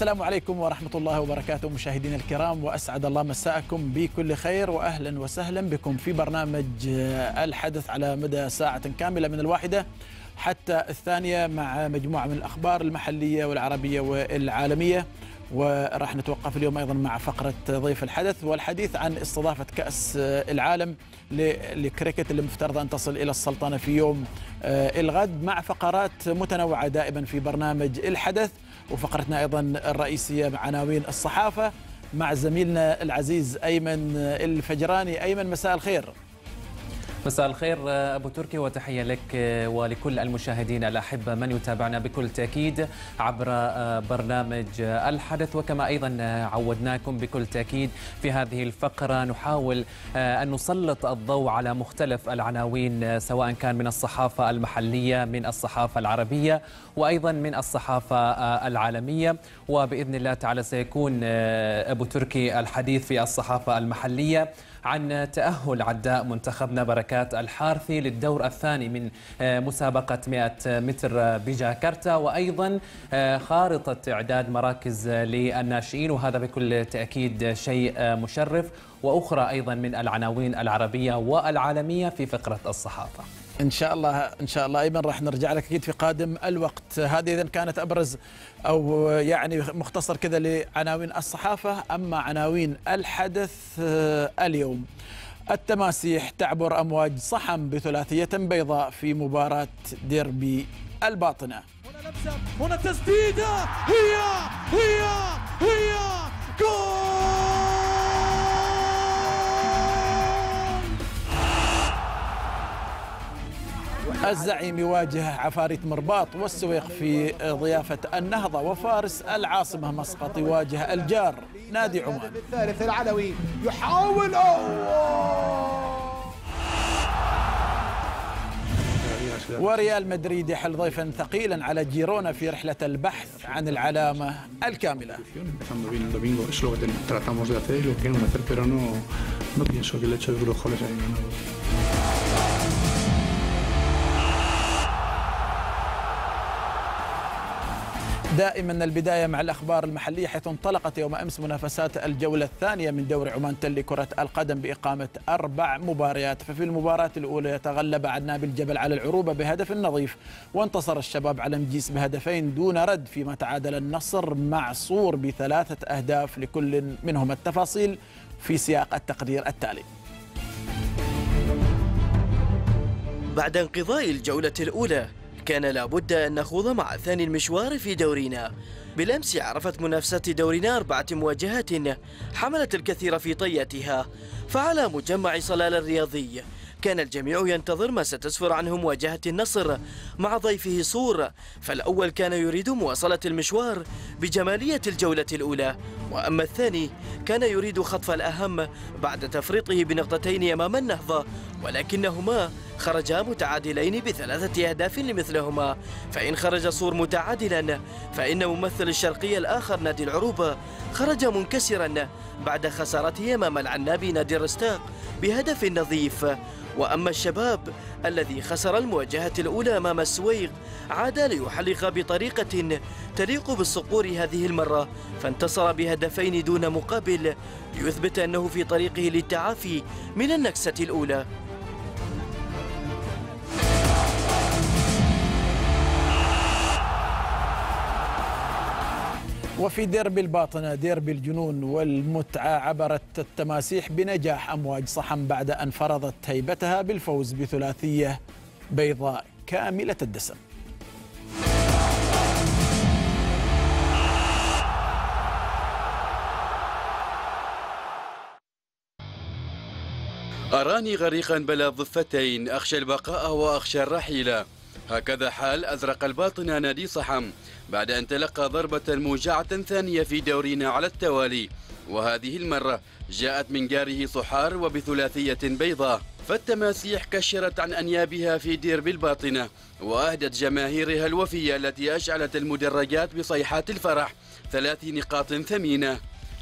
السلام عليكم ورحمة الله وبركاته مشاهدينا الكرام وأسعد الله مساءكم بكل خير وأهلا وسهلا بكم في برنامج الحدث على مدى ساعة كاملة من الواحدة حتى الثانية مع مجموعة من الأخبار المحلية والعربية والعالمية. وراح نتوقف اليوم أيضا مع فقرة ضيف الحدث والحديث عن استضافة كأس العالم للكريكت اللي مفترض أن تصل إلى السلطنة في يوم الغد مع فقرات متنوعة دائما في برنامج الحدث. وفقرتنا أيضا الرئيسية مع عناوين الصحافة مع زميلنا العزيز أيمن الفجراني. أيمن مساء الخير. مساء الخير أبو تركي وتحية لك ولكل المشاهدين الاحبه من يتابعنا بكل تأكيد عبر برنامج الحدث. وكما أيضا عودناكم بكل تأكيد في هذه الفقرة. نحاول أن نسلط الضوء على مختلف العناوين سواء كان من الصحافة المحلية من الصحافة العربية وأيضا من الصحافة العالمية. وبإذن الله تعالى سيكون أبو تركي الحديث في الصحافة المحلية. عن تأهل عداء منتخبنا بركات الحارثي للدور الثاني من مسابقة 100 متر بجاكرتا وأيضا خارطة إعداد مراكز للناشئين وهذا بكل تأكيد شيء مشرف. وأخرى أيضا من العناوين العربية والعالمية في فقرة الصحافة. إن شاء الله إن شاء الله أيمن راح نرجع لك أكيد في قادم الوقت. هذه إذا كانت أبرز أو يعني مختصر كذا لعناوين الصحافة أما عناوين الحدث اليوم. التماسيح تعبر أمواج صحم بثلاثية بيضاء في مباراة ديربي الباطنة. هنا لمسه هنا تسديدة هي هي هي جول! الزعيم يواجه عفاريت مرباط والسويق في ضيافة النهضة وفارس العاصمة مسقط يواجه الجار نادي عمان. الثالث العلوي يحاول أوه. وريال مدريد يحل ضيفا ثقيلا على جيرونا في رحلة البحث عن العلامة الكاملة. دائما البداية مع الأخبار المحلية حيث انطلقت يوم أمس منافسات الجولة الثانية من دوري عمان تل كرة القدم بإقامة أربع مباريات. ففي المباراة الأولى يتغلب عناب الجبل على العروبة بهدف نظيف وانتصر الشباب على مجيس بهدفين دون رد فيما تعادل النصر مع صور بثلاثة أهداف لكل منهم التفاصيل في سياق التقرير التالي. بعد انقضاء الجولة الأولى كان لابد أن نخوض مع ثاني المشوار في دورنا بالأمس عرفت منافسات دورنا أربعة مواجهات حملت الكثير في طياتها. فعلى مجمع صلال الرياضي كان الجميع ينتظر ما ستسفر عنه مواجهة النصر مع ضيفه صور. فالأول كان يريد مواصلة المشوار بجمالية الجولة الأولى. وأما الثاني كان يريد خطف الأهم بعد تفريطه بنقطتين أمام النهضة ولكنهما خرجا متعادلين بثلاثة أهداف لمثلهما. فإن خرج صور متعادلا فإن ممثل الشرقية الآخر نادي العروبة خرج منكسرا بعد خسارته أمام العنابي نادي الرستاق بهدف نظيف. وأما الشباب الذي خسر المواجهة الأولى أمام السويق عاد ليحلق بطريقة تليق بالصقور هذه المرة فانتصر بهدفين دون مقابل ليثبت أنه في طريقه للتعافي من النكسة الأولى. وفي ديربي الباطنة ديربي الجنون والمتعة عبرت التماسيح بنجاح أمواج صحم بعد أن فرضت هيبتها بالفوز بثلاثية بيضاء كاملة الدسم. أراني غريقا بلا ضفتين أخشى البقاء وأخشى الرحيل. هكذا حال أزرق الباطن نادي صحم بعد أن تلقى ضربة موجعة ثانية في دورنا على التوالي. وهذه المرة جاءت من جاره صحار وبثلاثية بيضاء فالتماسيح كشرت عن أنيابها في ديرب الباطنة وأهدت جماهيرها الوفية التي أشعلت المدرجات بصيحات الفرح ثلاث نقاط ثمينة.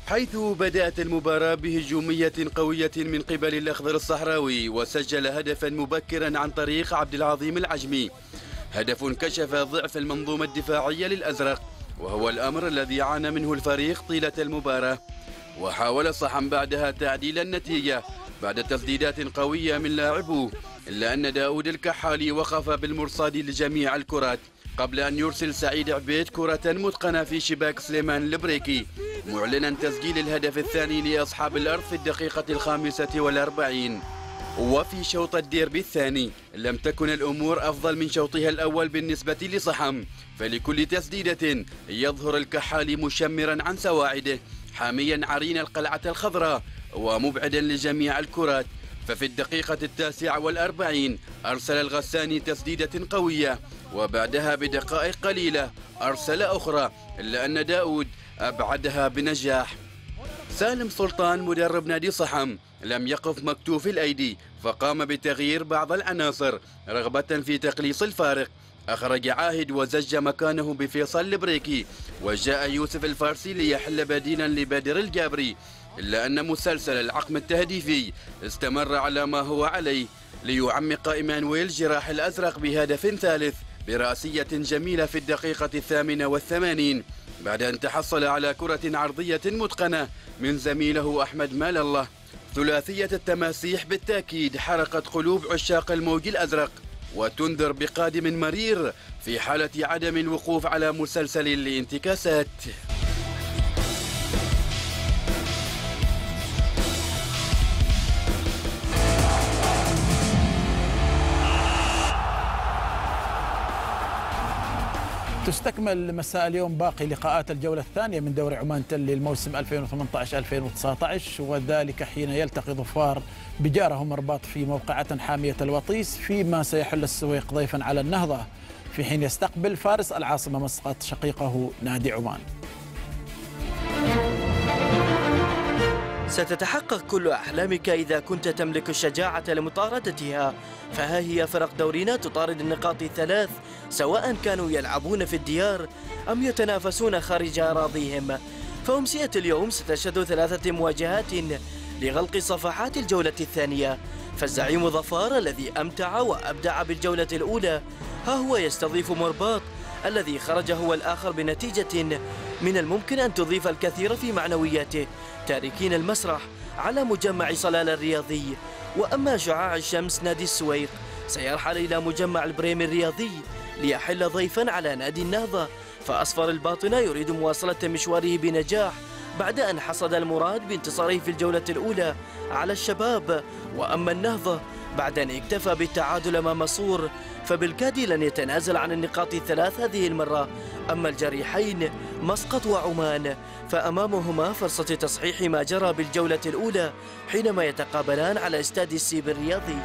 حيث بدأت المباراة بهجومية قوية من قبل الأخضر الصحراوي وسجل هدفا مبكرا عن طريق عبد العظيم العجمي. هدف كشف ضعف المنظومة الدفاعية للأزرق وهو الأمر الذي عانى منه الفريق طيلة المباراة. وحاول صحن بعدها تعديل النتيجة بعد تسديدات قوية من لاعبوه إلا أن داود الكحالي وقف بالمرصاد لجميع الكرات. قبل أن يرسل سعيد عبيد كرة متقنة في شباك سليمان البريكي معلنا تسجيل الهدف الثاني لأصحاب الأرض في الدقيقة الخامسة والأربعين. وفي شوط الديربي الثاني لم تكن الأمور أفضل من شوطها الأول بالنسبة لصحم فلكل تسديدة يظهر الكحالي مشمرا عن سواعده حاميا عرين القلعة الخضراء ومبعدا لجميع الكرات. ففي الدقيقة التاسعة والأربعين أرسل الغساني تسديدة قوية وبعدها بدقائق قليلة أرسل أخرى إلا أن داود أبعدها بنجاح. سالم سلطان مدرب نادي صحم لم يقف مكتوف الأيدي فقام بتغيير بعض العناصر رغبة في تقليص الفارق. أخرج عاهد وزج مكانه بفيصل البريكي وجاء يوسف الفارسي ليحل بديلا لبدر الجابري. إلا أن مسلسل العقم التهديفي استمر على ما هو عليه ليعمق إيمانويل جراح الأزرق بهدف ثالث برأسية جميلة في الدقيقة الثامنة والثمانين بعد أن تحصل على كرة عرضية متقنة من زميله أحمد مال الله. ثلاثية التماسيح بالتأكيد حرقت قلوب عشاق الموج الأزرق وتنذر بقادم مرير في حالة عدم الوقوف على مسلسل الانتكاسات. تستكمل مساء اليوم باقي لقاءات الجولة الثانية من دوري عمان تل للموسم 2018-2019 وذلك حين يلتقي ظفار بجارهم رباط في موقعة حامية الوطيس فيما سيحل السويق ضيفا على النهضة في حين يستقبل فارس العاصمة مسقط شقيقه نادي عمان. ستتحقق كل أحلامك إذا كنت تملك الشجاعة لمطاردتها. فها هي فرق دورينا تطارد النقاط الثلاث سواء كانوا يلعبون في الديار أم يتنافسون خارج أراضيهم. فأمسية اليوم ستشهد ثلاثة مواجهات لغلق صفحات الجولة الثانية. فالزعيم ظفار الذي أمتع وأبدع بالجولة الأولى ها هو يستضيف مرباط الذي خرج هو الآخر بنتيجة من الممكن أن تضيف الكثير في معنوياته تاركين المسرح على مجمع صلال الرياضي. وأما شعاع الشمس نادي السويق سيرحل إلى مجمع البريم الرياضي ليحل ضيفا على نادي النهضة. فأصفر الباطنة يريد مواصلة مشواره بنجاح بعد أن حصد المراد بانتصاره في الجولة الأولى على الشباب. وأما النهضة بعد أن اكتفى بالتعادل أمام صور فبالكاد لن يتنازل عن النقاط الثلاث هذه المرة. أما الجريحين مسقط وعمان فأمامهما فرصة تصحيح ما جرى بالجولة الأولى حينما يتقابلان على استاد السيب الرياضي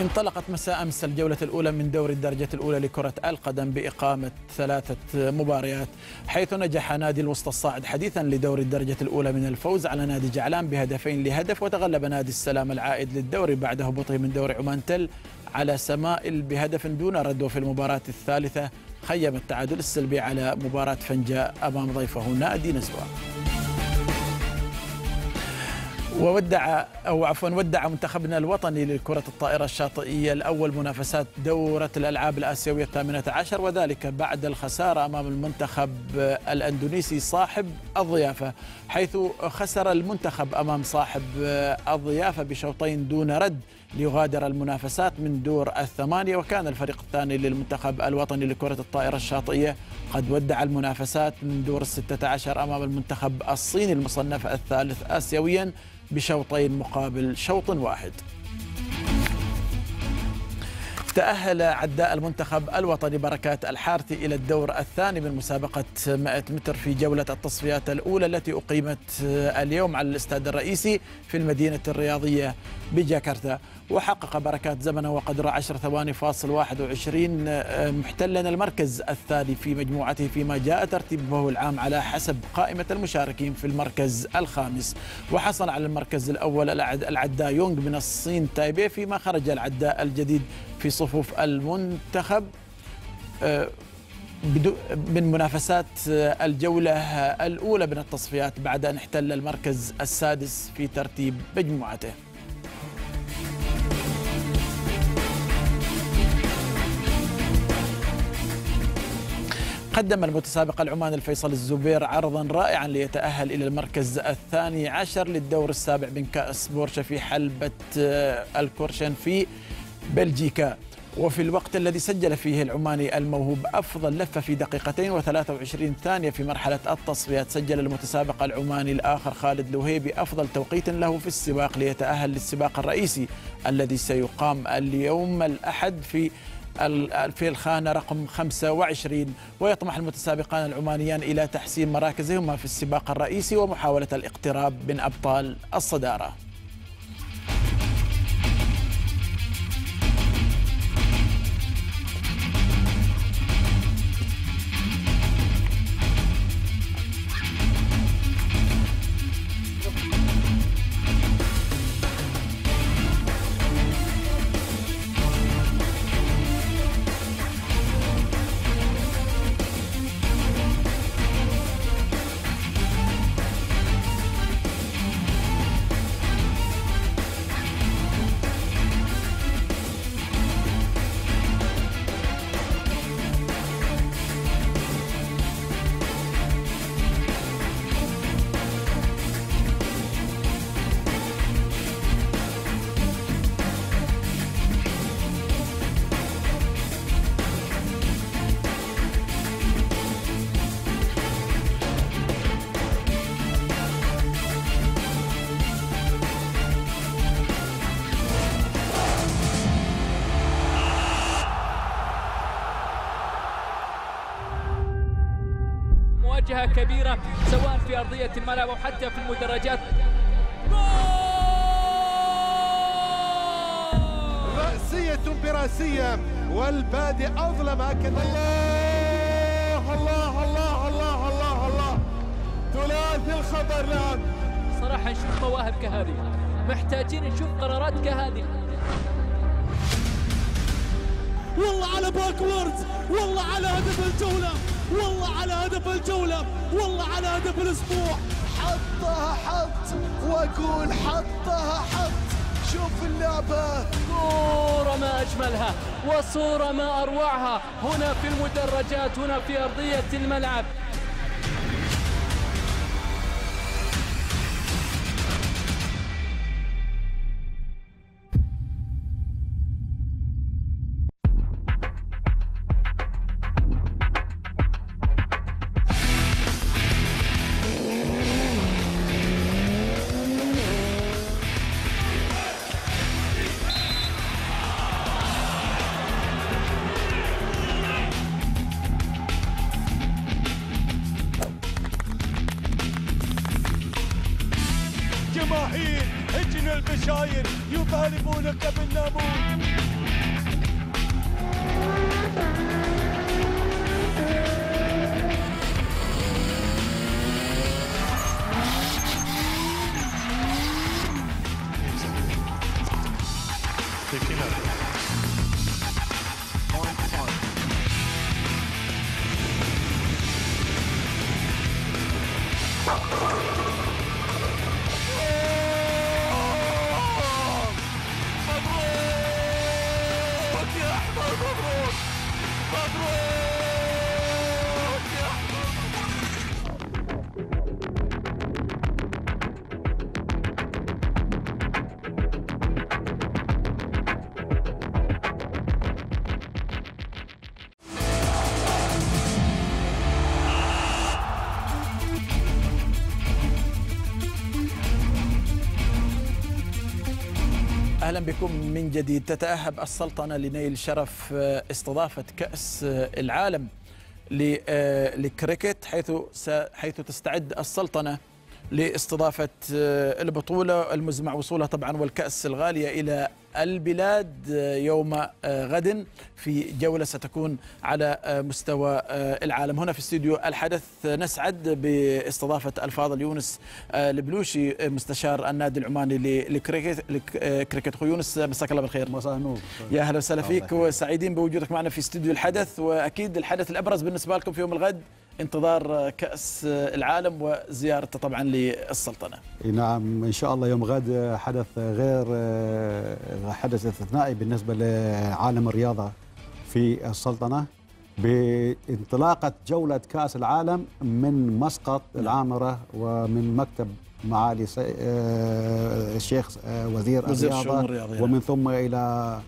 انطلقت مساء أمس الجولة الأولى من دوري الدرجة الأولى لكرة القدم بإقامة ثلاثة مباريات حيث نجح نادي الوسطى الصاعد حديثا لدوري الدرجة الأولى من الفوز على نادي جعلان بهدفين لهدف وتغلب نادي السلام العائد للدوري بعد هبوطه من دوري عمان تل على سمائل بهدف دون رد وفي المباراة الثالثة خيم التعادل السلبي على مباراة فنجاء أمام ضيفه نادي نزوه وودع أو عفوا ودع منتخبنا الوطني لكرة الطائرة الشاطئية الأول منافسات دورة الألعاب الآسيوية الثامنة عشر وذلك بعد الخسارة أمام المنتخب الأندونيسي صاحب الضيافة حيث خسر المنتخب أمام صاحب الضيافة بشوطين دون رد ليغادر المنافسات من دور الثمانية. وكان الفريق الثاني للمنتخب الوطني لكرة الطائرة الشاطئية قد ودع المنافسات من دور الستة عشر أمام المنتخب الصيني المصنف الثالث آسيويا بشوطين مقابل شوط واحد. تأهل عداء المنتخب الوطني بركات الحارثي إلى الدور الثاني من مسابقة 100 متر في جولة التصفيات الأولى التي أقيمت اليوم على الاستاد الرئيسي في المدينة الرياضية بجاكرتا. وحقق بركات زمنه وقدره 10 ثواني فاصل 21 محتلا المركز الثاني في مجموعته فيما جاء ترتيبه العام على حسب قائمة المشاركين في المركز الخامس. وحصل على المركز الأول العداء يونغ من الصين تايبي فيما خرج العداء الجديد في صفوف المنتخب آه، من منافسات آه، الجولة آه، الأولى من التصفيات بعد أن احتل المركز السادس في ترتيب مجموعته. قدم المتسابق العماني الفيصل الزبير عرضا رائعا ليتأهل إلى المركز الثاني عشر للدور السابع من كأس بورشة في حلبة الكورشن في بلجيكا. وفي الوقت الذي سجل فيه العماني الموهوب أفضل لفة في دقيقتين و23 ثانية في مرحلة التصفيات سجل المتسابق العماني الآخر خالد لوهيبي أفضل توقيت له في السباق ليتأهل للسباق الرئيسي الذي سيقام اليوم الأحد في في الخانة رقم 25 ويطمح المتسابقان العمانيان إلى تحسين مراكزهما في السباق الرئيسي ومحاولة الاقتراب من أبطال الصدارة. كبيرة سواء في أرضية الملعب أو حتى في المدرجات. رأسية برأسية والبادئ أظلم هكذا الله الله الله الله الله الله. ثلاثي الخبر نعم صراحة نشوف مواهب كهذه. محتاجين نشوف قرارات كهذه. والله على باكوردز والله على هدف الجولة. والله على هدف الجولة والله على هدف الأسبوع. حطها حط وأقول حطها حط. شوف اللعبة. صورة ما أجملها وصورة ما أروعها. هنا في المدرجات هنا في أرضية الملعب. بكم من جديد. تتأهب السلطنة لنيل شرف آه، استضافة كأس آه، العالم ل- آه، للكريكت حيث حيث تستعد السلطنة لاستضافة البطولة المزمع وصولها طبعا والكأس الغالية إلى البلاد آه، يوم آه، غد في جولة ستكون على آه، مستوى العالم. هنا في استوديو الحدث نسعد باستضافة الفاضل يونس البلوشي مستشار النادي العماني ل- لكريكت لك- آه، كريكت. اخو يونس مساك الله بالخير. مساء النور. يا أهلا وسهلا فيك. وسعيدين بوجودك معنا في استوديو الحدث. وأكيد الحدث الأبرز بالنسبة لكم في يوم الغد انتظار كأس العالم وزيارته طبعا للسلطنة. إي نعم إن شاء الله يوم غد حدث غير حدث استثنائي بالنسبة لعالم الرياضة في السلطنة بانطلاقة جولة كأس العالم من مسقط نعم. العامرة ومن مكتب معالي آه، الشيخ آه، وزير, وزير الرياضية. ومن ثم إلى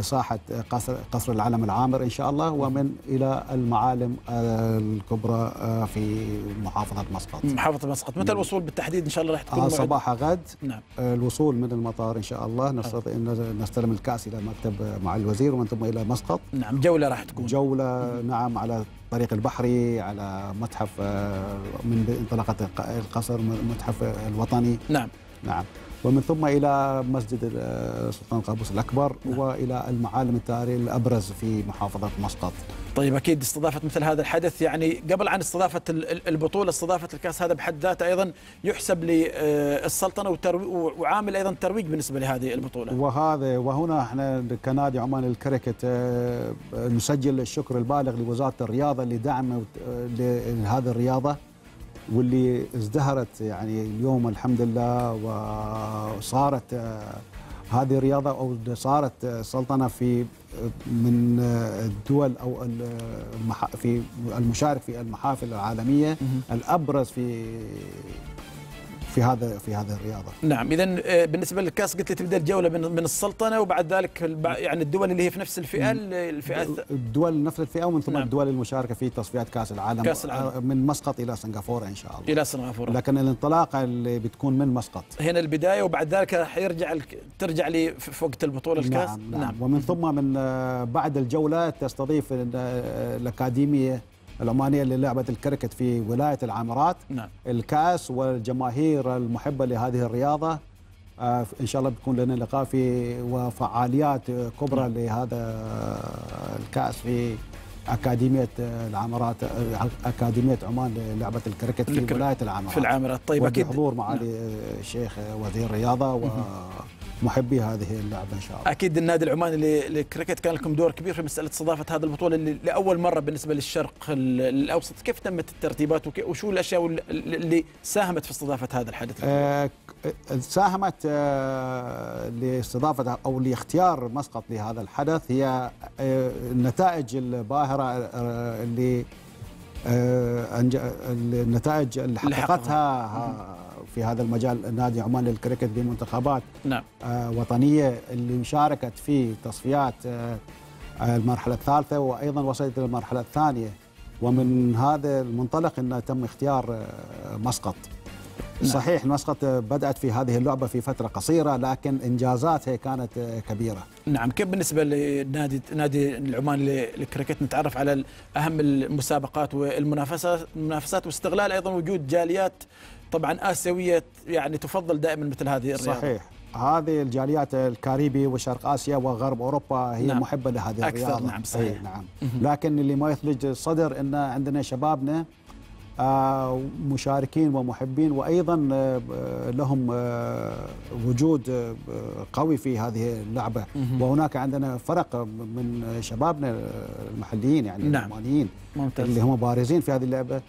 ساحه قصر قصر العلم العامر إن شاء الله ومن إلى المعالم آه، الكبرى آه، في محافظة مسقط. محافظة مسقط. متى الوصول بالتحديد إن شاء الله راح تكون آه؟ صباح غد. نعم. آه، الوصول من المطار إن شاء الله. نستطيع أن نستلم الكأس إلى مكتب مع الوزير ومن ثم إلى مسقط. نعم. جولة راح تكون. جولة نعم على الطريق البحري على متحف آه، من انطلاقة الق- القصر المتحف الوطني. نعم. نعم. ومن ثم إلى مسجد آه، سلطان قابوس الأكبر نعم. وإلى المعالم التاريخية الابرز في محافظة مسقط. طيب أكيد استضافه مثل هذا الحدث يعني قبل عن استضافة ال- ال- البطولة استضافة الكأس هذا بحد ذاته أيضا يحسب للسلطنه وتروي- وعامل أيضا ترويج بالنسبة لهذه البطولة. وهذا وهنا إحنا كنادي عمان الكريكت آه، نسجل الشكر البالغ لوزارة الرياضة لدعم آه، لهذه الرياضة. واللي ازدهرت يعني اليوم الحمد لله وصارت آه، هذه الرياضة أو صارت آه، سلطنة في آه، من الدول أو في المشارك في المحافل العالمية الأبرز في في هذا في هذه الرياضة نعم اذا بالنسبة للكاس قلت لي تبدأ الجوله من من السلطنة وبعد ذلك يعني الدول اللي هي في نفس الفئة الفئات الدول نفس الفئة ومن ثم نعم. نعم. الدول المشاركة في تصفيات كاس العالم كأس العالم. من مسقط إلى سنغافورة إن شاء الله إلى سنغافورة لكن الانطلاقه اللي بتكون من مسقط هنا البداية وبعد ذلك راح يرجع ترجع لي في وقت البطولة الكاس نعم, نعم. نعم ومن ثم من آه، بعد الجوله تستضيف ال- آه، الأكاديمية العمانيه للعبه الكركت في ولاية العامرات. نعم. الكأس والجماهير المحبة لهذه الرياضة. آه، إن شاء الله بيكون لنا لقاء في وفعاليات كبرى نعم. لهذا الكأس في أكاديمية العامرات أكاديمية عمان للعبة الكركت في ولاية العامرات. في العامرات. طيب أكيد. وبحضور معالي الشيخ وزير الرياضة ومحبي هذه اللعبة إن شاء الله. أكيد النادي العماني للكريكت كان لكم دور كبير في مسألة استضافة هذه البطولة اللي لأول مرة بالنسبة للشرق ال- الأوسط. كيف تمت الترتيبات وشو الأشياء اللي ساهمت في استضافة هذا الحدث؟ آه، ساهمت آه، لاستضافة أو لاختيار مسقط لهذا الحدث هي آه، النتائج الباهرة آه، اللي آه، النتائج اللي. حققتها ها- في هذا المجال نادي عمان للكريكت بمنتخبات نعم. آه، وطنية اللي شاركت في تصفيات آه، آه، المرحلة الثالثة وأيضا وصلت إلى المرحلة الثانية. ومن هذا المنطلق انه تم اختيار آه، مسقط. نعم. صحيح مسقط بدأت في هذه اللعبة في فترة قصيرة لكن إنجازاتها كانت كبيرة. نعم كيف بالنسبة لنادي نادي العمان للكريكت؟ نتعرف على أهم المسابقات والمنافسات المنافسات واستغلال أيضا وجود جاليات طبعا آسيوية يعني تفضل دائما مثل هذه الرياضة. صحيح. هذه الجاليات الكاريبي وشرق آسيا وغرب أوروبا هي نعم. محبة لهذه أكثر، الرياضة. نعم، صحيح. أي نعم. لكن اللي ما يثلج الصدر إن عندنا شبابنا آه، مشاركين ومحبين وأيضا آه، لهم آه، وجود قوي في هذه اللعبة. وهناك عندنا فرق من شبابنا المحليين يعني نعم. ممتاز. اللي هم بارزين في هذه اللعبة.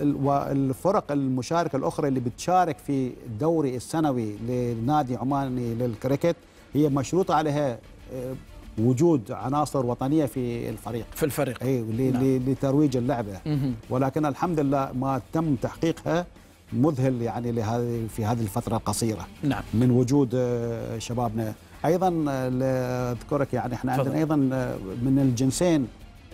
والفرق المشاركة الأخرى اللي بتشارك في الدوري السنوي لنادي عماني للكريكت هي مشروطة عليها آه، وجود عناصر وطنية في الفريق في الفريق اي نعم. لترويج اللعبة مهم. ولكن الحمد لله ما تم تحقيقها مذهل يعني لهذه في هذه الفترة القصيرة نعم من وجود آه، شبابنا أيضا آه، أذكرك يعني إحنا. عندنا أيضا من الجنسين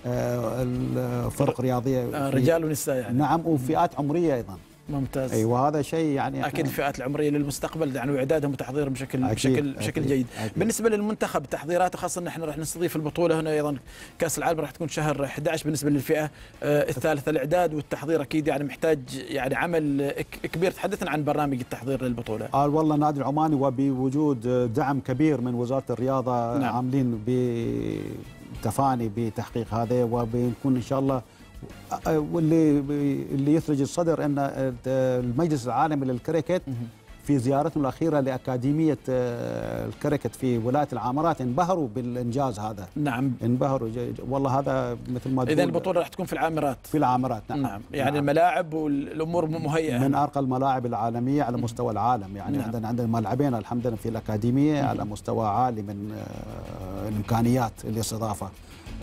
الفرق رياضية آه، رجال ونساء يعني. نعم وفئات عمرية أيضا. ممتاز. اي وهذا شيء يعني أكيد الفئات العمرية للمستقبل يعني وإعدادهم وتحضيرهم بشكل أكيد، بشكل بشكل جيد. أكيد. بالنسبة للمنتخب تحضيراته خاصة ان إحنا راح نستضيف البطولة هنا أيضا كأس العالم راح تكون شهر 11 بالنسبة للفئة آه، الثالثة الإعداد والتحضير أكيد يعني محتاج يعني عمل كبير. تحدثنا عن برنامج التحضير للبطولة. قال والله النادي العماني وبوجود دعم كبير من وزارة الرياضة نعم. عاملين بتفاني بتحقيق هذا وبنكون إن شاء الله واللي اللي يثلج الصدر إن المجلس العالمي للكريكت في زيارتهم الأخيرة لأكاديمية الكريكت في ولاية العامرات. انبهروا بالإنجاز هذا. نعم. انبهروا. والله هذا مثل ما إذا تقول البطولة راح تكون في العامرات. في العامرات نعم, نعم. يعني نعم. الملاعب والأمور مهيئة. من أرقى الملاعب العالمية على مستوى العالم. يعني نعم. عندنا عندنا ملعبين الحمد لله في الأكاديمية على مستوى عالي من آه، الإمكانيات الاستضافه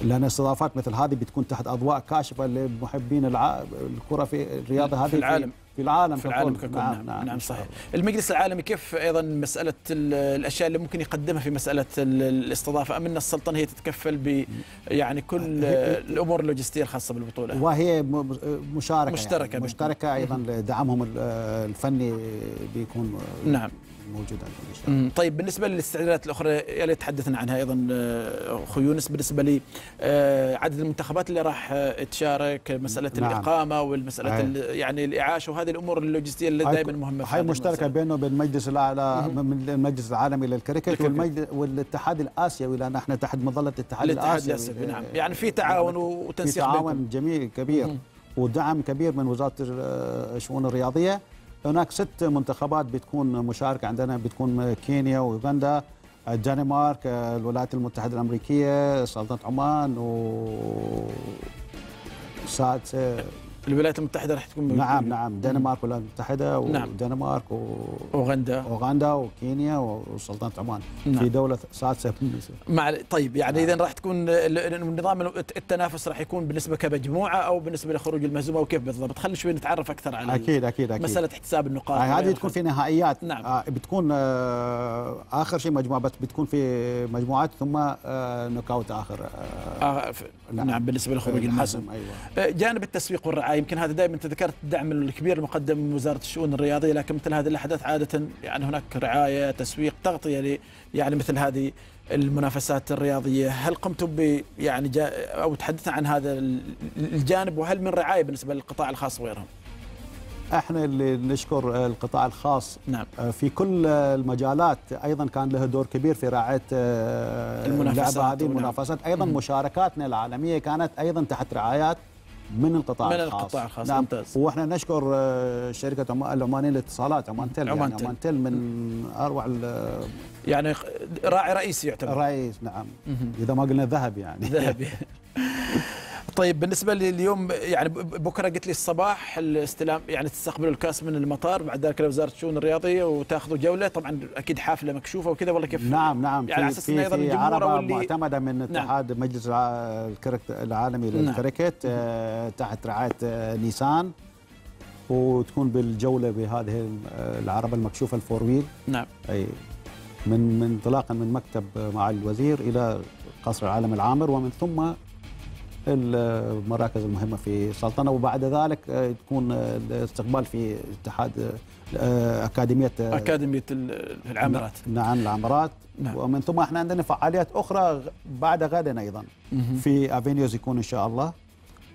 لأن استضافات مثل هذه بتكون تحت أضواء كاشفة لمحبين الع... الكرة في الرياضة هذه في العالم. في العالم في العالم ككل. ككل نعم, نعم, نعم صحيح. المجلس العالمي كيف أيضا مسألة ال- الأشياء اللي ممكن يقدمها في مسألة ال- الاستضافة؟ أم أن السلطنة هي تتكفل ب يعني كل الأمور اللوجستية الخاصة بالبطولة؟ وهي مشاركة مشتركة يعني. مشتركة أيضا دعمهم ال- الفني بيكون نعم. موجود عندهم إن شاء الله. طيب بالنسبة للاستعدادات الأخرى يا ريت تحدثنا عنها أيضا آه، أخو يونس بالنسبة لي آه، عدد المنتخبات اللي راح آه، تشارك مسألة نعم. الإقامة والمسألة يعني الاعاشه وهذه الأمور اللوجستية اللي دائما مهمة في هاي مشتركة. بينه وبين المجلس الأعلى من المجلس العالمي للكريكت. والمجلس والاتحاد الآسيوي لأن إحنا تحت مظلة الاتحاد الاتحاد الآسيوي الآسيوي نعم يعني في تعاون في وتنسيق بينكم. تعاون جميل كبير. ودعم كبير من وزارة الشؤون الرياضية هناك ست منتخبات بتكون مشاركة. عندنا بتكون كينيا واوغندا الدنمارك الولايات المتحدة الأمريكية سلطنة عمان و سادسه الولايات المتحدة راح تكون موجودة. نعم نعم الدنمارك والولايات المتحدة نعم. والدنمارك و... أوغندا وكينيا وسلطنة عمان نعم. في دوله سادسه مع طيب يعني نعم. اذا راح تكون ال- ال- نظام التنافس راح يكون بالنسبة كمجموعة أو بالنسبة لخروج المهزومة وكيف بالضبط خلينا شوي نتعرف أكثر على أكيد أكيد أكيد مسألة احتساب النقاط هذه وغيرها. تكون في نهائيات نعم. آه بتكون آه آخر شيء مجموعة بس بتكون في مجموعات ثم آه نوك أوت آخر آه آه نعم. نعم بالنسبة لخروج المهزوم أيوه آه، جانب التسويق والرعاية يمكن هذا دائما انت ذكرت الدعم الكبير المقدم من وزارة الشؤون الرياضية لكن مثل هذه الأحداث عادة يعني هناك رعاية تسويق تغطية يعني مثل هذه المنافسات الرياضية. هل قمتم ب يعني أو تحدثنا عن هذا ال- الجانب وهل من رعاية بالنسبة للقطاع الخاص وغيرهم؟ إحنا اللي نشكر القطاع الخاص. نعم. آه، في كل المجالات أيضا كان له دور كبير في رعاية آه، المنافسات هذه. المنافسات. أيضا مم. مشاركاتنا العالمية كانت أيضا تحت رعايات من القطاع من الخاص. القطاع الخاص، نعم. ممتاز. وإحنا نشكر آه، شركة عمان- العمانيه للاتصالات عمان تل عمان يعني تل. من أروع يعني راعي رئيسي يعتبر. الرئيس نعم. إذا ما قلنا ذهب يعني. ذهبي. طيب بالنسبة لي اليوم يعني بكرة قلت لي الصباح الاستلام يعني تستقبلوا الكاس من المطار بعد ذلك لوزاره الشؤون الرياضية وتاخذوا جولة طبعا أكيد حافلة مكشوفة وكذا ولا كيف؟ نعم نعم يعني على الجمهور عربة أو اللي- معتمدة من اتحاد مجلس الع- الكركت العالمي نعم. للكريكت آه، تحت رعاية آه، نيسان وتكون بالجولة بهذه ال- العربة المكشوفة ال four wheel نعم أي من من انطلاقا من مكتب معالي الوزير إلى قصر العالم العامر ومن ثم المراكز المهمة في السلطنة وبعد ذلك آه، تكون آه، الاستقبال في اتحاد آه، أكاديمية أكاديمية ال- العامرات نعم العامرات نعم. ومن ثم إحنا عندنا فعاليات أخرى بعد غد أيضا. في افينيوز يكون إن شاء الله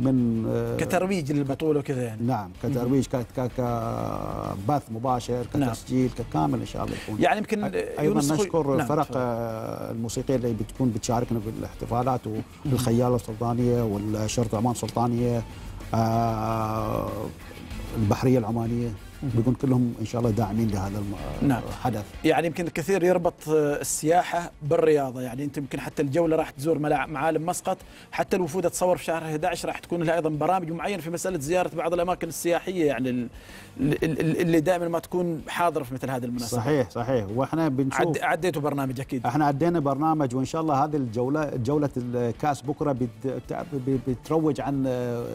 من آه، كترويج للبطولة وكذا يعني نعم كترويج كبث مباشر نعم. كتسجيل ككامل إن شاء الله يكون يعني يمكن أيضا نشكر نعم، فرق. آه، الموسيقية اللي بتكون بتشاركنا بالاحتفالات والخياله السلطانية والشرطة عمان السلطانية آه، البحرية العمانية بيكون كلهم إن شاء الله داعمين لهذا الم- نعم. الحدث يعني يمكن الكثير يربط آه، السياحة بالرياضة. يعني أنت يمكن حتى الجولة راح تزور معالم مسقط. حتى الوفود تصور في شهر 11 راح تكون لها أيضا برامج معينة في مسألة زيارة بعض الأماكن السياحية. يعني اللي دائما ما تكون حاضره في مثل هذه المناسبات صحيح صحيح وإحنا بنشوف عد عديتوا برنامج أكيد إحنا عدينا برنامج وإن شاء الله هذه الجولة جولة الكأس بكرة بتروج عن آه،.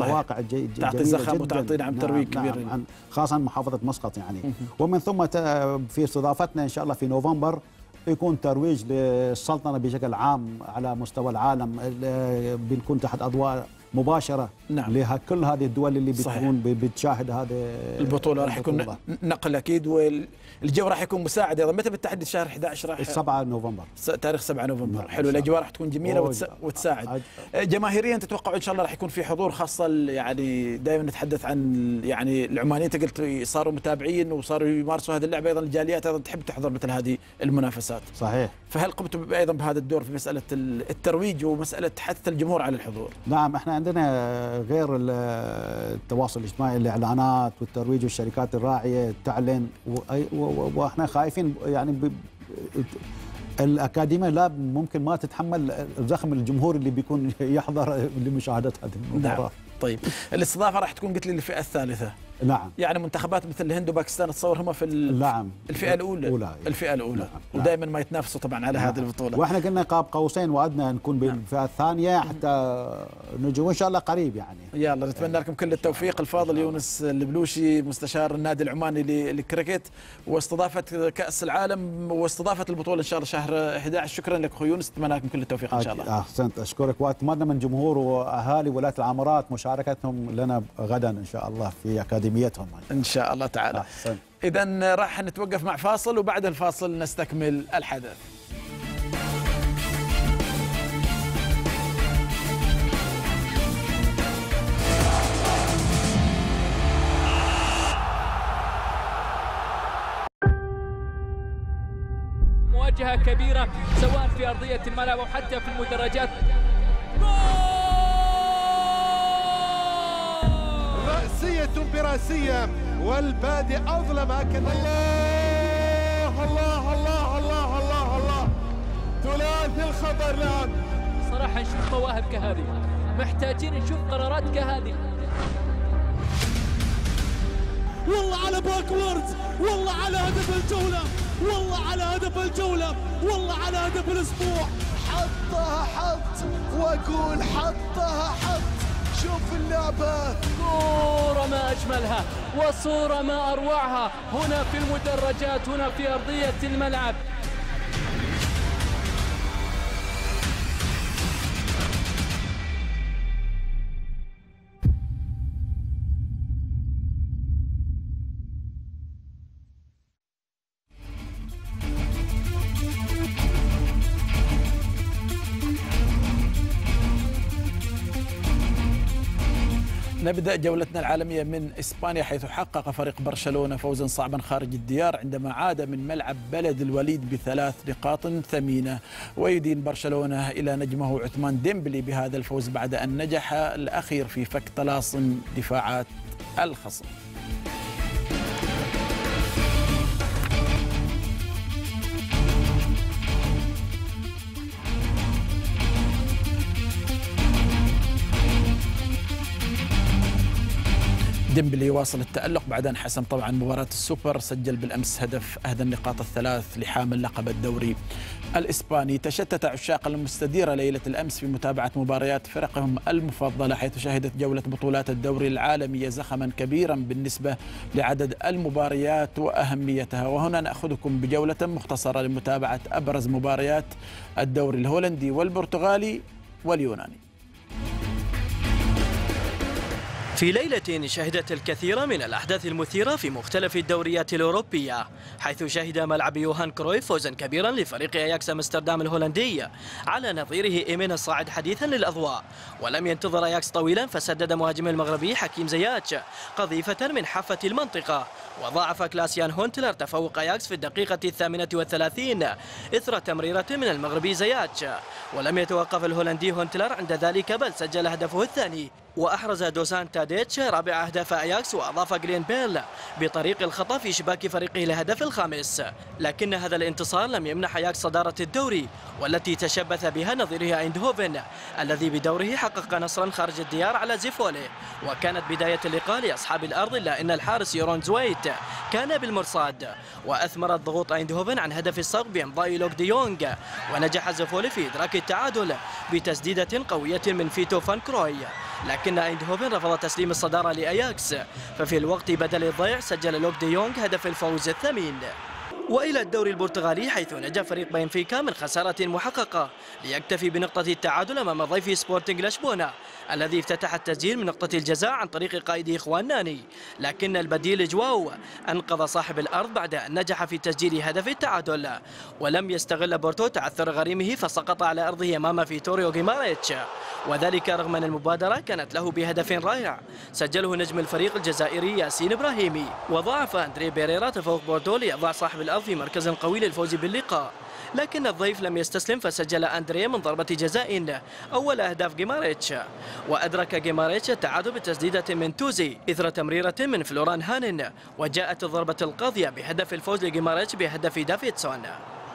مواقع جي تعطي زخم. وتعطي نعم ترويج كبير. عن خاصه محافظة مسقط يعني ومن ثم في استضافتنا إن شاء الله في نوفمبر يكون ترويج للسلطنة بشكل عام على مستوى العالم ال- بنكون تحت أضواء مباشرة نعم. لها كل هذه الدول اللي. بتكون بتشاهد هذه البطولة راح يكون. نقل أكيد والجو راح يكون مساعد أيضا. متى بالتحديد شهر 11 راح السبعة نوفمبر. س- تاريخ 7 نوفمبر. نعم، حلو الأجواء راح تكون جميلة وتس... وتساعد. عاد- جماهيريا تتوقعوا إن شاء الله راح يكون في حضور خاصة يعني دائما نتحدث عن يعني العمانيين أنت قلت صاروا متابعين وصاروا يمارسوا هذه اللعبة. أيضا الجاليات أيضا تحب تحضر مثل هذه المنافسات. صحيح. فهل قمتم أيضا بهذا الدور في مسألة ال- الترويج ومسألة حث الجمهور على الحضور؟ نعم إحنا عندنا غير ال- التواصل الاجتماعي الإعلانات والترويج والشركات الراعية تعلن وإحنا خايفين يعني الأكاديمية لا ممكن ما تتحمل زخم الجمهور اللي بيكون يحضر لمشاهده هذه المباراه طيب. الاستضافة راح تكون قلت لي الفئة الثالثة. نعم. يعني منتخبات مثل الهند وباكستان تصور هم في نعم. الفئة الأولى. الأولى. الفئة الأولى. نعم. ودائما ما يتنافسوا طبعا على هذه البطولة. وإحنا قلنا قاب قوسين وأدنى نكون بالفئة الثانية حتى نجي وإن شاء الله قريب يعني. يلا نتمنى لكم كل التوفيق. الفاضل يونس البلوشي مستشار النادي العماني للكريكت. واستضافة كأس العالم واستضافة البطولة إن شاء الله شهر 11 شكرا لك أخوي يونس. نتمنى لكم كل التوفيق إن شاء الله. أحسنت. أشكرك. وأتمنى من جمهور وأهالي ولايه العمارات مشاركتهم لنا غدا إن شاء الله في أكاديميتهم. إن شاء الله تعالى. اذا راح نتوقف مع فاصل وبعد الفاصل نستكمل الحدث. مواجهة كبيرة سواء في أرضية الملعب أو حتى في المدرجات. رأسية برأسية. والبادئ أظلم هكذا الله الله الله الله الله الله. ثلاثي الخطر الآن. صراحة نشوف مواهب كهذه. محتاجين نشوف قرارات كهذه. والله على باكوردز والله على هدف الجولة. والله على هدف الجولة. والله على هدف الأسبوع. حطها حط. وأقول حطها حط. شوف اللعبة. صورة ما أجملها وصورة ما أروعها. هنا في المدرجات هنا في أرضية الملعب. نبدأ جولتنا العالمية من إسبانيا حيث حقق فريق برشلونة فوزا صعبا خارج الديار عندما عاد من ملعب بلد الوليد بثلاث نقاط ثمينة. ويدين برشلونة إلى نجمه عثمان ديمبلي بهذا الفوز بعد أن نجح الأخير في فك طلاسم دفاعات الخصم. ديمبلي واصل التألق. بعد أن حسم طبعا مباراة السوبر سجل بالأمس هدف أهدى النقاط الثلاث لحامل لقب الدوري الإسباني. تشتت عشاق المستديرة ليلة الأمس في متابعة مباريات فرقهم المفضلة حيث شهدت جولة بطولات الدوري العالمية زخما كبيرا بالنسبة لعدد المباريات وأهميتها. وهنا نأخذكم بجولة مختصرة لمتابعة أبرز مباريات الدوري الهولندي والبرتغالي واليوناني. في ليلة شهدت الكثير من الأحداث المثيرة في مختلف الدوريات الأوروبية حيث شهد ملعب يوهان كرويف فوزا كبيرا لفريق أياكس أمستردام الهولندي على نظيره إيمين الصاعد حديثا للأضواء. ولم ينتظر أياكس طويلا فسدد مهاجم المغربي حكيم زياتش قذيفة من حافة المنطقة. وضاعف كلاس يان هونتلر تفوق أياكس في الدقيقة الثامنة والثلاثين إثر تمريرة من المغربي زياتش ولم يتوقف الهولندي هونتلر عند ذلك بل سجل هدفه الثاني وأحرز دوسان تاديتش رابع أهداف أياكس وأضاف جرين بيل بطريق الخطأ في شباك فريقه الهدف الخامس. لكن هذا الانتصار لم يمنح أياكس صدارة الدوري والتي تشبث بها نظيره أيندهوفن الذي بدوره حقق نصرا خارج الديار على زيفولي. وكانت بداية اللقاء لأصحاب الأرض إلا أن الحارس يورون زويت كان بالمرصاد. وأثمرت ضغوط أيندهوفن عن هدف السبق بإمضاء لوك دي يونغ. ونجح زيفولي في إدراك التعادل بتسديدة قوية من فيتو فان كروي. لكن ايندهوفن رفض تسليم الصدارة لأياكس. ففي الوقت بدل الضائع سجل لوك دي يونغ هدف الفوز الثمين. وإلى الدوري البرتغالي حيث نجا فريق بنفيكا من خسارة محققة ليكتفي بنقطة التعادل أمام ضيف سبورتنج لشبونة الذي افتتح التسجيل من نقطة الجزاء عن طريق قائد إخوان ناني. لكن البديل جواو أنقذ صاحب الأرض بعد أن نجح في تسجيل هدف التعادل. ولم يستغل بورتو تعثر غريمه فسقط على أرضه أمام فيتوريا جيماريتش. وذلك رغم أن المبادرة كانت له بهدف رائع. سجله نجم الفريق الجزائري ياسين براهيمي. وضاعف أندري بيريرا تفوق بورتو ليضع صاحب الأرض في مركز قوي للفوز باللقاء. لكن الضيف لم يستسلم فسجل أندريه من ضربة جزاء أول أهداف جيماريتش. وأدرك جيماريتش التعادل بتسديدة من توزي إثر تمريرة من فلوران هانن. وجاءت الضربة القاضية بهدف الفوز لجيماريتش بهدف دافيدسون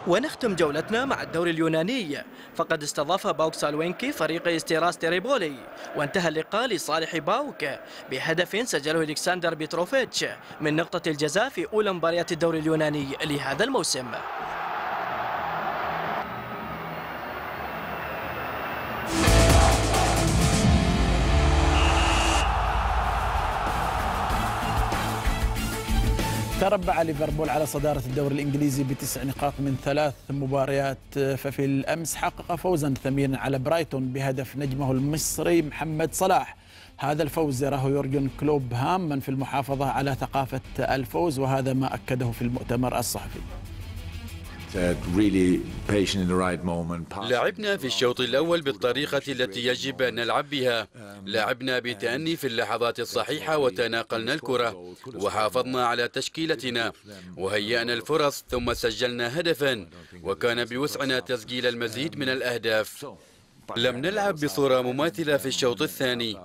ونختم جولتنا مع الدوري اليوناني. فقد استضاف باوك سالونيكي فريق إستيراس تريبولي وانتهى اللقاء لصالح باوك بهدف سجله الكسندر بيتروفيتش من نقطة الجزاء في أولى مباريات الدوري اليوناني لهذا الموسم. تربع ليفربول على صدارة الدوري الإنجليزي بتسع نقاط من ثلاث مباريات. ففي الأمس حقق فوزا ثمينا على برايتون بهدف نجمه المصري محمد صلاح. هذا الفوز يراه يورجن كلوب هاما في المحافظة على ثقافة الفوز وهذا ما أكده في المؤتمر الصحفي. لعبنا في الشوط الأول بالطريقة التي يجب أن نلعب بها. لعبنا بتأني في اللحظات الصحيحة وتناقلنا الكرة. وحافظنا على تشكيلتنا. وهيأنا الفرص ثم سجلنا هدفا. وكان بوسعنا تسجيل المزيد من الأهداف. لم نلعب بصورة مماثلة في الشوط الثاني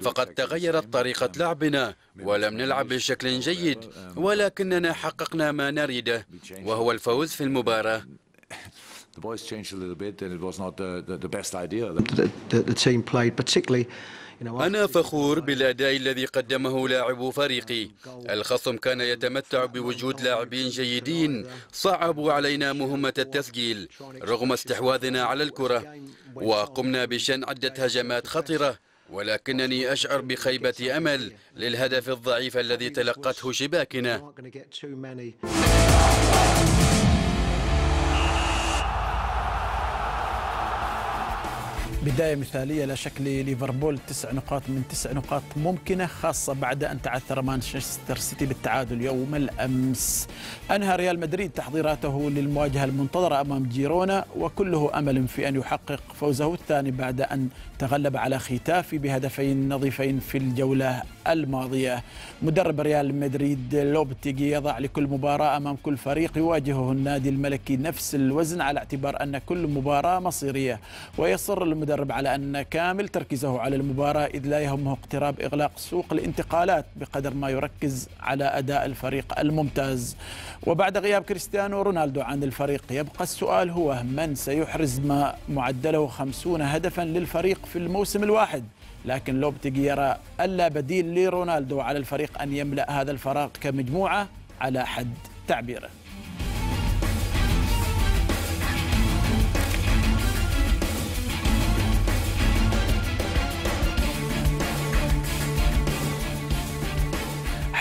فقد تغيرت طريقة لعبنا ولم نلعب بشكل جيد ولكننا حققنا ما نريده وهو الفوز في المباراة the voice changed a little bit and it was not the, the, the best idea. The, the, the team played particularly أنا فخور بالأداء الذي قدمه لاعبو فريقي. الخصم كان يتمتع بوجود لاعبين جيدين صعبوا علينا مهمة التسجيل رغم استحواذنا على الكرة. وقمنا بشن عدة هجمات خطرة ولكنني أشعر بخيبة أمل للهدف الضعيف الذي تلقته شباكنا. بداية مثالية لا شك لليفربول تسع نقاط من تسع نقاط ممكنة خاصة بعد أن تعثر مانشستر سيتي بالتعادل يوم الأمس. أنهى ريال مدريد تحضيراته للمواجهة المنتظرة أمام جيرونا وكله أمل في أن يحقق فوزه الثاني بعد أن تغلب على ختافي بهدفين نظيفين في الجولة الماضية. مدرب ريال مدريد لوبتيجي يضع لكل مباراة أمام كل فريق يواجهه النادي الملكي نفس الوزن على اعتبار أن كل مباراة مصيرية ويصر المدرب على أن كامل تركيزه على المباراة إذ لا يهمه اقتراب إغلاق سوق الانتقالات بقدر ما يركز على أداء الفريق الممتاز. وبعد غياب كريستيانو رونالدو عن الفريق يبقى السؤال هو من سيحرز ما معدله خمسون هدفا للفريق في الموسم الواحد؟ لكن لوبتيجي يرى ألا بديل لرونالدو على الفريق أن يملأ هذا الفراغ كمجموعة على حد تعبيره.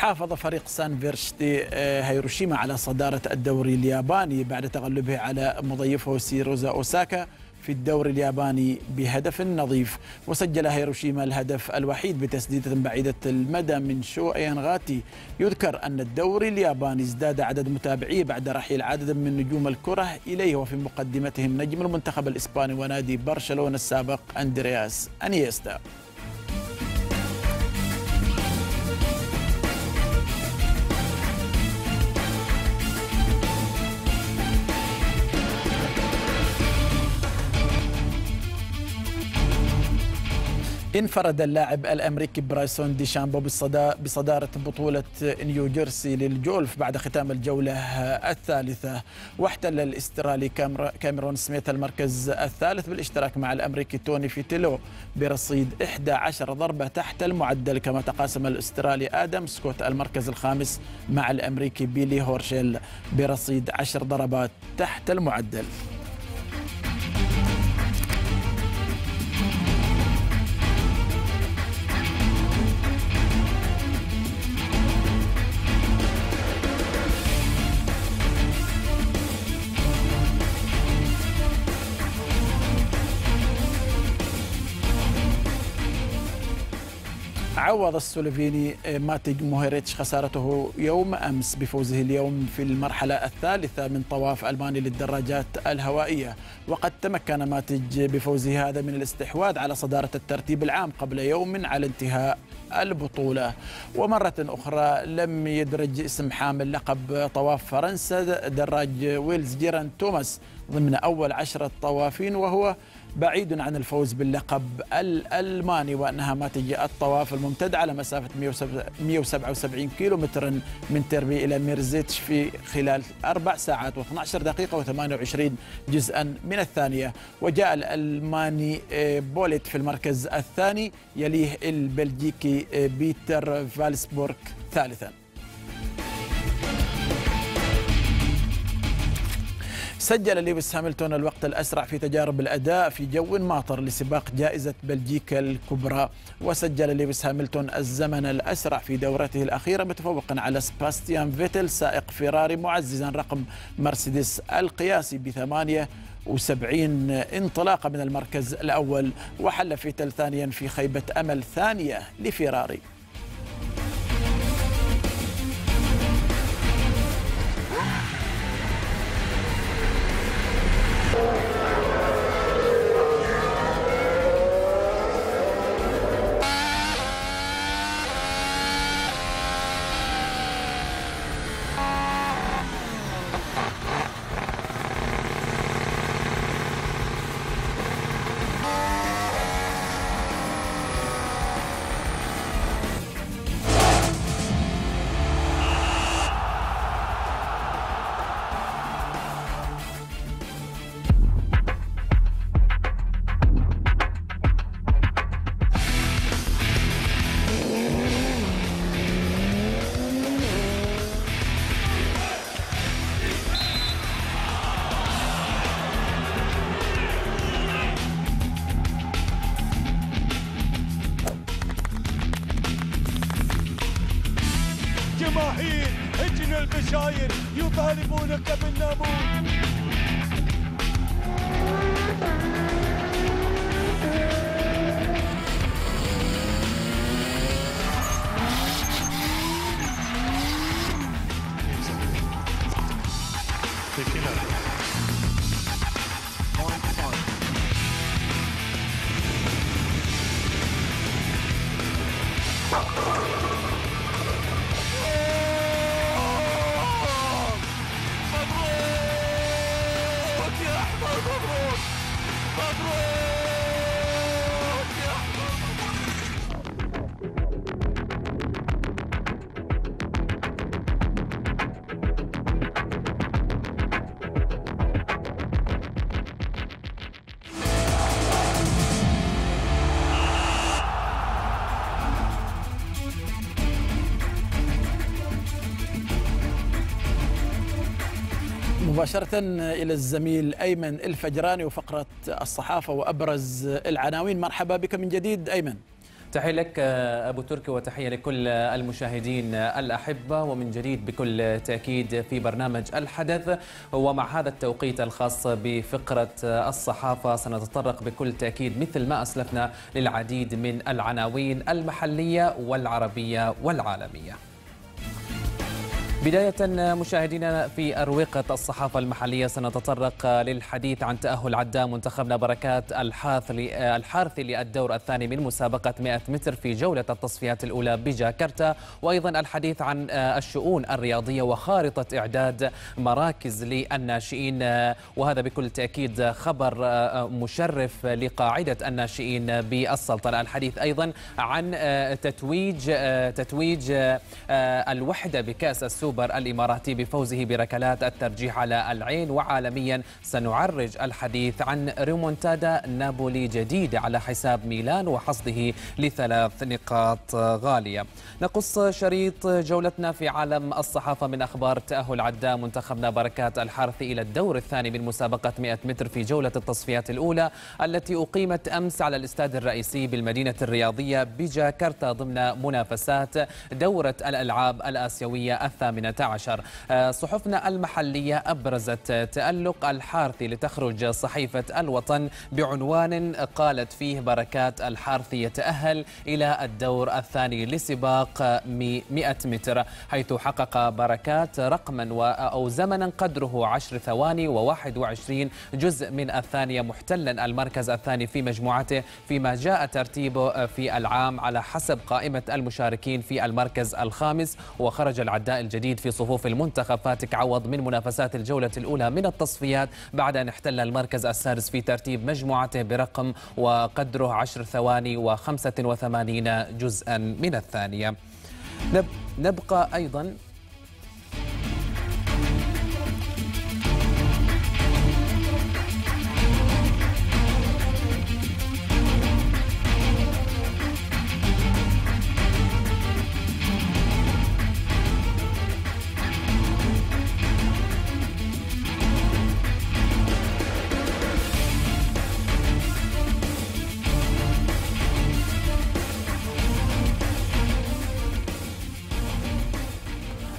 حافظ فريق سان فيرشتي هيروشيما على صدارة الدوري الياباني بعد تغلبه على مضيفه سيروزا أوساكا في الدوري الياباني بهدف نظيف. وسجل هيروشيما الهدف الوحيد بتسديدة بعيدة المدى من شو أيانغاتي يذكر أن الدوري الياباني ازداد عدد متابعيه بعد رحيل عدد من نجوم الكرة إليه وفي مقدمتهم نجم المنتخب الإسباني ونادي برشلونة السابق أندرياس أنيستا. انفرد اللاعب الأمريكي برايسون دي شامبو بصدارة بطولة نيو جيرسي للجولف بعد ختام الجولة الثالثة. واحتل الاسترالي كاميرون سميث المركز الثالث بالاشتراك مع الأمريكي توني فيناو برصيد 11 ضربة تحت المعدل كما تقاسم الأسترالي آدم سكوت المركز الخامس مع الأمريكي بيلي هورشيل برصيد 10 ضربات تحت المعدل. عوض السلوفيني ماتج موهيريتش خسارته يوم أمس بفوزه اليوم في المرحلة الثالثة من طواف ألمانيا للدراجات الهوائية. وقد تمكن ماتج بفوزه هذا من الاستحواذ على صدارة الترتيب العام قبل يوم على انتهاء البطولة. ومرة أخرى لم يدرج اسم حامل لقب طواف فرنسا دراج ويلز جيرانت توماس ضمن أول عشرة طوافين وهو بعيد عن الفوز باللقب الألماني وأنهى ماتج الطواف الممتد على مسافة 177 كيلو متر من ترير إلى ميرزيتش في خلال أربع ساعات و12 دقيقة و28 جزءا من الثانية. وجاء الألماني آه، بوليت في المركز الثاني يليه البلجيكي آه، بيتر فالسبورغ ثالثا. سجل لويس هاملتون الوقت الأسرع في تجارب الأداء في جو ماطر لسباق جائزة بلجيكا الكبرى. وسجل لويس هاملتون الزمن الأسرع في دورته الأخيرة متفوقا على سباستيان فيتل سائق فيراري معززا رقم مرسيدس القياسي بثمانية وسبعين انطلاقة من المركز الأول وحل فيتل ثانيا في خيبة أمل ثانية لفيراري. مباشرة إلى الزميل أيمن الفجراني وفقرة الصحافة وأبرز العناوين. مرحبا بك من جديد أيمن. تحية لك أبو تركي وتحية لكل المشاهدين الأحبة ومن جديد بكل تأكيد في برنامج الحدث. ومع هذا التوقيت الخاص بفقرة الصحافة سنتطرق بكل تأكيد مثل ما أسلفنا للعديد من العناوين المحلية والعربية والعالمية. بداية مشاهدينا في أروقة الصحافة المحلية سنتطرق للحديث عن تأهل عداء منتخبنا بركات الحارثي للدور الثاني من مسابقة 100 متر في جولة التصفيات الأولى بجاكرتا. وأيضا الحديث عن الشؤون الرياضية وخارطة إعداد مراكز للناشئين وهذا بكل تأكيد خبر مشرف لقاعدة الناشئين بالسلطنة. الحديث أيضا عن تتويج تتويج الوحدة بكأس السوبر السوبر الإماراتي بفوزه بركلات الترجيح على العين وعالميا سنعرج الحديث عن ريمونتادا نابولي جديدة على حساب ميلان وحصده لثلاث نقاط غالية. نقص شريط جولتنا في عالم الصحافة من أخبار تأهل عداء منتخبنا بركات الحارثي إلى الدور الثاني من مسابقة 100 متر في جولة التصفيات الأولى التي أقيمت أمس على الاستاد الرئيسي بالمدينة الرياضية بجاكرتا ضمن منافسات دورة الألعاب الآسيوية الثامنة عشر. صحفنا المحلية أبرزت تألق الحارثي لتخرج صحيفة الوطن بعنوان قالت فيه بركات الحارثي يتأهل إلى الدور الثاني لسباق 100 متر حيث حقق بركات رقما أو زمنا قدره 10 ثواني و21 جزء من الثانية محتلا المركز الثاني في مجموعته فيما جاء ترتيبه في العام على حسب قائمة المشاركين في المركز الخامس وخرج العداء الجديد جديد في صفوف المنتخب فاتك عوض من منافسات الجولة الأولى من التصفيات بعد أن احتل المركز السادس في ترتيب مجموعته برقم وقدره 10 ثواني و85 جزءا من الثانية. نبقى أيضا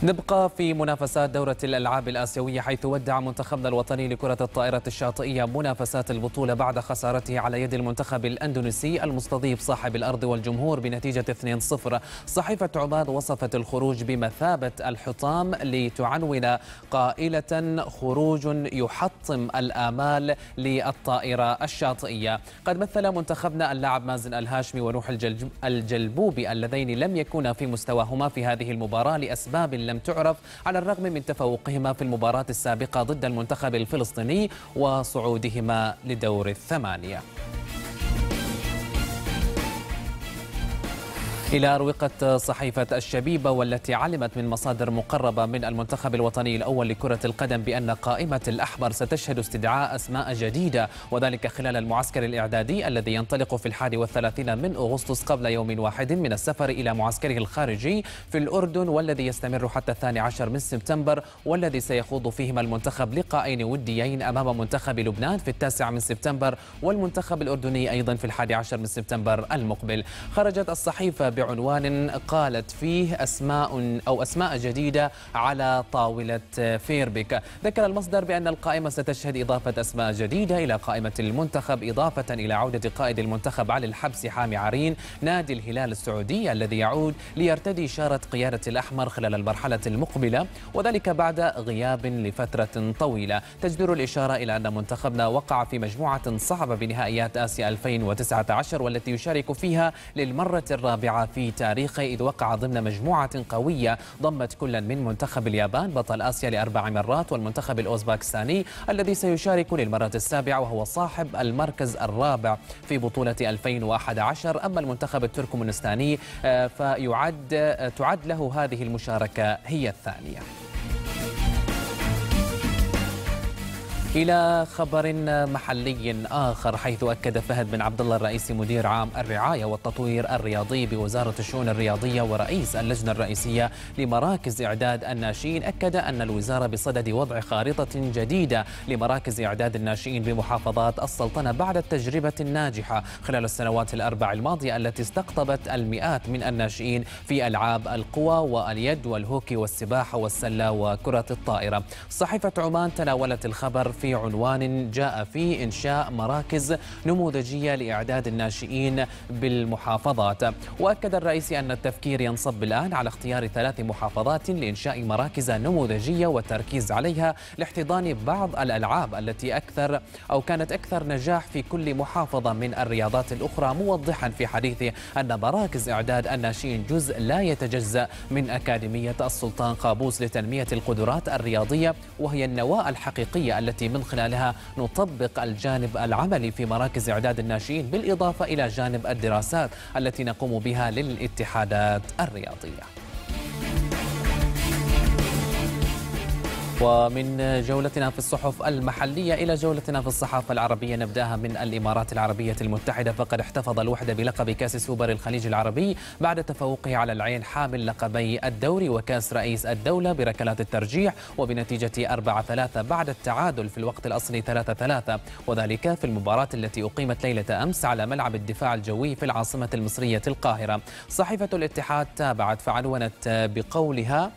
نبقى في منافسات دورة الألعاب الآسيوية حيث ودع منتخبنا الوطني لكرة الطائرة الشاطئية منافسات البطولة بعد خسارته على يد المنتخب الأندونيسي المستضيف صاحب الأرض والجمهور بنتيجة 2-0 صحيفة عمان وصفت الخروج بمثابة الحطام لتعنون قائلة خروج يحطم الآمال للطائرة الشاطئية. قد مثل منتخبنا اللاعب مازن الهاشمي ونوح الجلبوبي اللذين لم يكونا في مستواهما في هذه المباراة لأسباب لم تعرف على الرغم من تفوقهما في المباراة السابقة ضد المنتخب الفلسطيني وصعودهما لدور الثمانية. إلى أروقة صحيفة الشبيبة والتي علمت من مصادر مقربة من المنتخب الوطني الأول لكرة القدم بأن قائمة الأحمر ستشهد استدعاء أسماء جديدة وذلك خلال المعسكر الإعدادي الذي ينطلق في الحادي والثلاثين من أغسطس قبل يوم واحد من السفر إلى معسكره الخارجي في الأردن والذي يستمر حتى الثاني عشر من سبتمبر والذي سيخوض فيهما المنتخب لقاءين وديين أمام منتخب لبنان في التاسع من سبتمبر والمنتخب الأردني أيضا في الحادي عشر من سبتمبر المقبل. خرجت الصحيفة بعنوان قالت فيه أسماء أو أسماء جديدة على طاولة فيربك ذكر المصدر بأن القائمة ستشهد إضافة أسماء جديدة إلى قائمة المنتخب إضافة إلى عودة قائد المنتخب علي الحبسي حامي عرين نادي الهلال السعودي الذي يعود ليرتدي شارة قيادة الأحمر خلال المرحلة المقبلة وذلك بعد غياب لفترة طويلة. تجدر الإشارة إلى أن منتخبنا وقع في مجموعة صعبة بنهائيات آسيا 2019 والتي يشارك فيها للمرة الرابعة في تاريخه إذ وقع ضمن مجموعة قوية ضمت كلا من منتخب اليابان بطل آسيا لأربع مرات والمنتخب الأوزباكستاني الذي سيشارك للمرة السابعة وهو صاحب المركز الرابع في بطولة 2011 أما المنتخب التركمانستاني آه، فيعد آه، تعد له هذه المشاركة هي الثانية. إلى خبر محلي آخر حيث أكد فهد بن عبد الله الرئيسي مدير عام الرعاية والتطوير الرياضي بوزارة الشؤون الرياضية ورئيس اللجنة الرئيسية لمراكز إعداد الناشئين. أكد أن الوزارة بصدد وضع خارطة جديدة لمراكز إعداد الناشئين بمحافظات السلطنة بعد التجربة الناجحة خلال السنوات الأربع الماضية التي استقطبت المئات من الناشئين في ألعاب القوى واليد والهوكي والسباحة والسلة وكرة الطائرة. صحيفة عمان تناولت الخبر في عنوان جاء فيه إنشاء مراكز نموذجية لإعداد الناشئين بالمحافظات. وأكد الرئيس أن التفكير ينصب الآن على اختيار ثلاث محافظات لإنشاء مراكز نموذجية والتركيز عليها لاحتضان بعض الألعاب التي أكثر أو كانت أكثر نجاح في كل محافظة من الرياضات الأخرى موضحا في حديثه أن مراكز إعداد الناشئين جزء لا يتجزأ من أكاديمية السلطان قابوس لتنمية القدرات الرياضية وهي النواة الحقيقية التي من خلالها نطبق الجانب العملي في مراكز إعداد الناشئين بالإضافة إلى جانب الدراسات التي نقوم بها للاتحادات الرياضية. ومن جولتنا في الصحف المحلية إلى جولتنا في الصحافة العربية نبدأها من الإمارات العربية المتحدة. فقد احتفظ الوحدة بلقب كأس سوبر الخليج العربي بعد تفوقه على العين حامل لقبي الدوري وكأس رئيس الدولة بركلات الترجيح وبنتيجة 4-3 بعد التعادل في الوقت الأصلي 3-3 وذلك في المباراة التي أقيمت ليلة أمس على ملعب الدفاع الجوي في العاصمة المصرية القاهرة. صحيفة الاتحاد تابعت فعنونت بقولها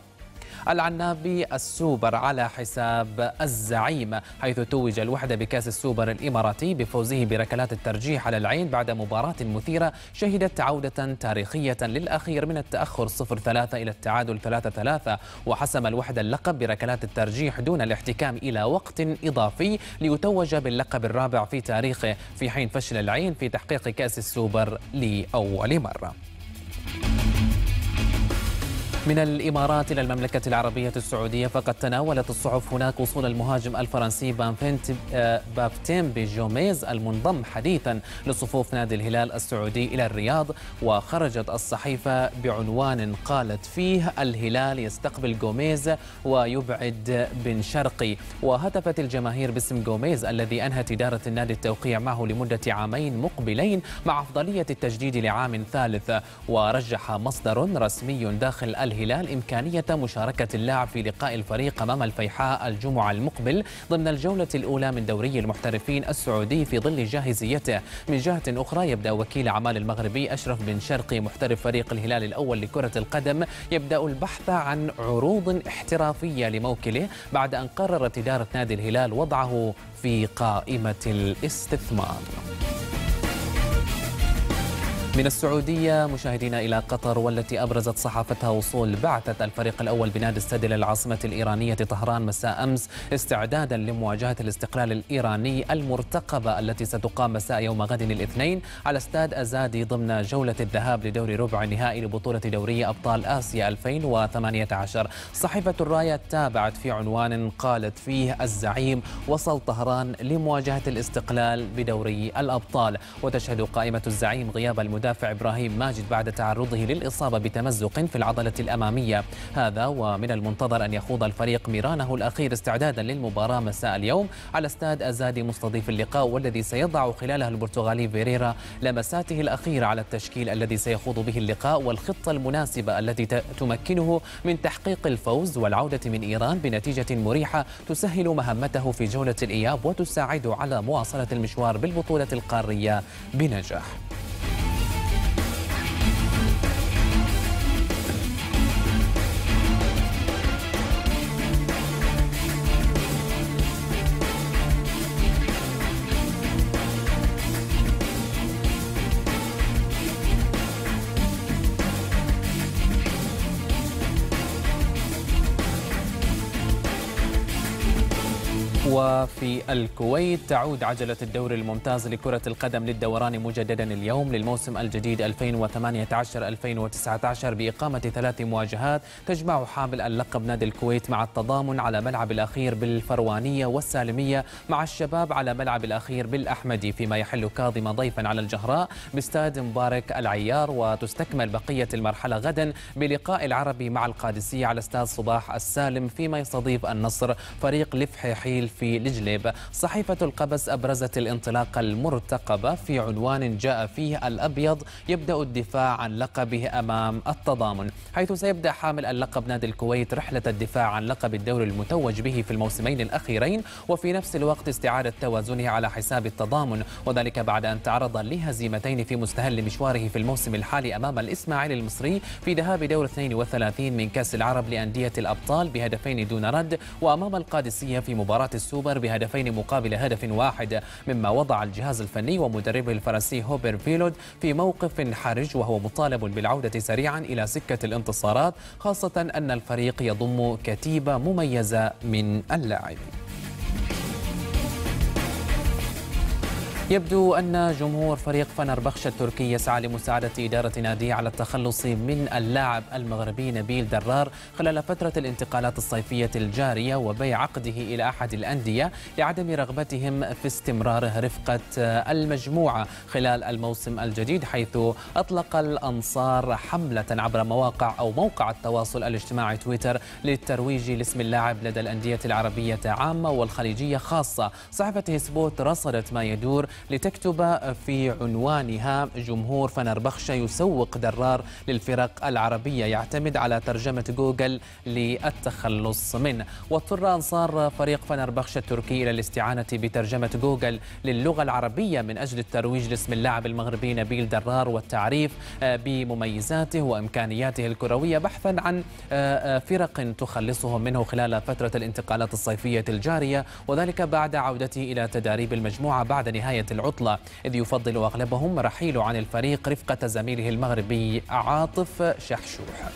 العنابي السوبر على حساب الزعيم حيث توج الوحدة بكأس السوبر الإماراتي بفوزه بركلات الترجيح على العين بعد مباراة مثيرة شهدت عودة تاريخية للأخير من التأخر 0-3 إلى التعادل 3-3 وحسم الوحدة اللقب بركلات الترجيح دون الاحتكام إلى وقت إضافي ليتوج باللقب الرابع في تاريخه في حين فشل العين في تحقيق كأس السوبر لأول مرة. من الإمارات إلى المملكة العربية السعودية فقد تناولت الصحف هناك وصول المهاجم الفرنسي بافتيمبي جوميز المنضم حديثا لصفوف نادي الهلال السعودي إلى الرياض وخرجت الصحيفة بعنوان قالت فيه الهلال يستقبل جوميز ويبعد بن شرقي وهتفت الجماهير باسم جوميز الذي أنهت إدارة النادي التوقيع معه لمدة عامين مقبلين مع أفضلية التجديد لعام ثالث ورجح مصدر رسمي داخل الهلال الهلال إمكانية مشاركة اللاعب في لقاء الفريق أمام الفيحاء الجمعة المقبل ضمن الجولة الأولى من دوري المحترفين السعودي في ظل جاهزيته. من جهة أخرى يبدأ وكيل أعمال المغربي أشرف بن شرقي محترف فريق الهلال الأول لكرة القدم يبدأ البحث عن عروض احترافية لموكله بعد أن قررت إدارة نادي الهلال وضعه في قائمة الاستثمار. من السعودية مشاهدينا إلى قطر والتي أبرزت صحافتها وصول بعثة الفريق الأول بنادي السد إلى العاصمة الإيرانية طهران مساء أمس استعدادا لمواجهة الاستقلال الإيراني المرتقبة التي ستقام مساء يوم غد الاثنين على استاد أزادي ضمن جولة الذهاب لدور ربع النهائي لبطولة دوري أبطال آسيا 2018 صحيفة الراية تابعت في عنوان قالت فيه الزعيم وصل طهران لمواجهة الاستقلال بدوري الأبطال. وتشهد قائمة الزعيم غياب المدرب المدافع إبراهيم ماجد بعد تعرضه للإصابة بتمزق في العضلة الأمامية. هذا ومن المنتظر أن يخوض الفريق ميرانه الأخير استعدادا للمباراة مساء اليوم على استاد أزادي مستضيف اللقاء والذي سيضع خلاله البرتغالي فيريرا لمساته الأخيرة على التشكيل الذي سيخوض به اللقاء والخطة المناسبة التي تمكنه من تحقيق الفوز والعودة من إيران بنتيجة مريحة تسهل مهمته في جولة الإياب وتساعده على مواصلة المشوار بالبطولة القارية بنجاح. وفي الكويت. تعود عجلة الدوري الممتاز لكرة القدم للدوران مجددا اليوم للموسم الجديد 2018-2019 بإقامة ثلاث مواجهات تجمع حامل اللقب نادي الكويت مع التضامن على ملعب الأخير بالفروانية والسالمية مع الشباب على ملعب الأخير بالأحمدي فيما يحل كاظم ضيفا على الجهراء باستاد مبارك العيار. وتستكمل بقية المرحلة غدا بلقاء العربي مع القادسية على استاد صباح السالم فيما يستضيف النصر فريق لفح حيل في لجليب صحيفة القبس أبرزت الانطلاقة المرتقبة في عنوان جاء فيه الأبيض يبدأ الدفاع عن لقبه أمام التضامن حيث سيبدأ حامل اللقب نادي الكويت رحلة الدفاع عن لقب الدوري المتوج به في الموسمين الأخيرين وفي نفس الوقت استعادة توازنه على حساب التضامن وذلك بعد أن تعرض لهزيمتين في مستهل مشواره في الموسم الحالي أمام الإسماعيلي المصري في ذهاب دور 32 من كأس العرب لأندية الأبطال بهدفين دون رد وأمام القادسية في مباراة السوبر بهدفين مقابل هدف واحد مما وضع الجهاز الفني ومدربه الفرنسي هوبر فيلود في موقف حرج وهو مطالب بالعودة سريعا إلى سكة الانتصارات خاصة أن الفريق يضم كتيبة مميزة من اللاعبين يبدو أن جمهور فريق فنربخش التركي يسعى لمساعدة إدارة ناديه على التخلص من اللاعب المغربي نبيل درار خلال فترة الانتقالات الصيفية الجارية وبيع عقده إلى أحد الأندية لعدم رغبتهم في استمراره رفقة المجموعة خلال الموسم الجديد حيث أطلق الأنصار حملة عبر مواقع أو موقع التواصل الاجتماعي تويتر للترويج لاسم اللاعب لدى الأندية العربية عامة والخليجية خاصة. صحيفة سبوت رصدت ما يدور لتكتب في عنوانها جمهور فنربخشة يسوق درار للفرق العربية يعتمد على ترجمة جوجل للتخلص منه. واضطر أنصار فريق فنربخشة التركي إلى الاستعانة بترجمة جوجل للغة العربية من أجل الترويج لاسم اللاعب المغربي نبيل درار والتعريف بمميزاته وإمكانياته الكروية بحثا عن فرق تخلصهم منه خلال فترة الانتقالات الصيفية الجارية وذلك بعد عودته إلى تداريب المجموعة بعد نهاية العطلة إذ يفضل أغلبهم رحيله عن الفريق رفقة زميله المغربي عاطف شحشوح.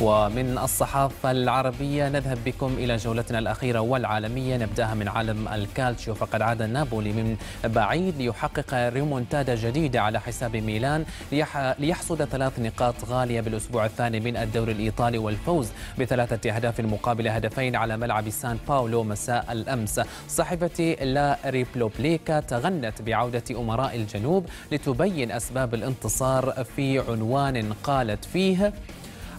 ومن الصحافة العربية نذهب بكم إلى جولتنا الأخيرة والعالمية. نبدأها من عالم الكالتشيو. فقد عاد نابولي من بعيد ليحقق ريمونتادا جديدة على حساب ميلان ليحصد ثلاث نقاط غالية بالأسبوع الثاني من الدوري الإيطالي والفوز بثلاثة أهداف مقابل هدفين على ملعب سان باولو مساء الأمس. صحيفة لا ريبوبليكا تغنت بعودة أمراء الجنوب لتبين أسباب الانتصار في عنوان قالت فيه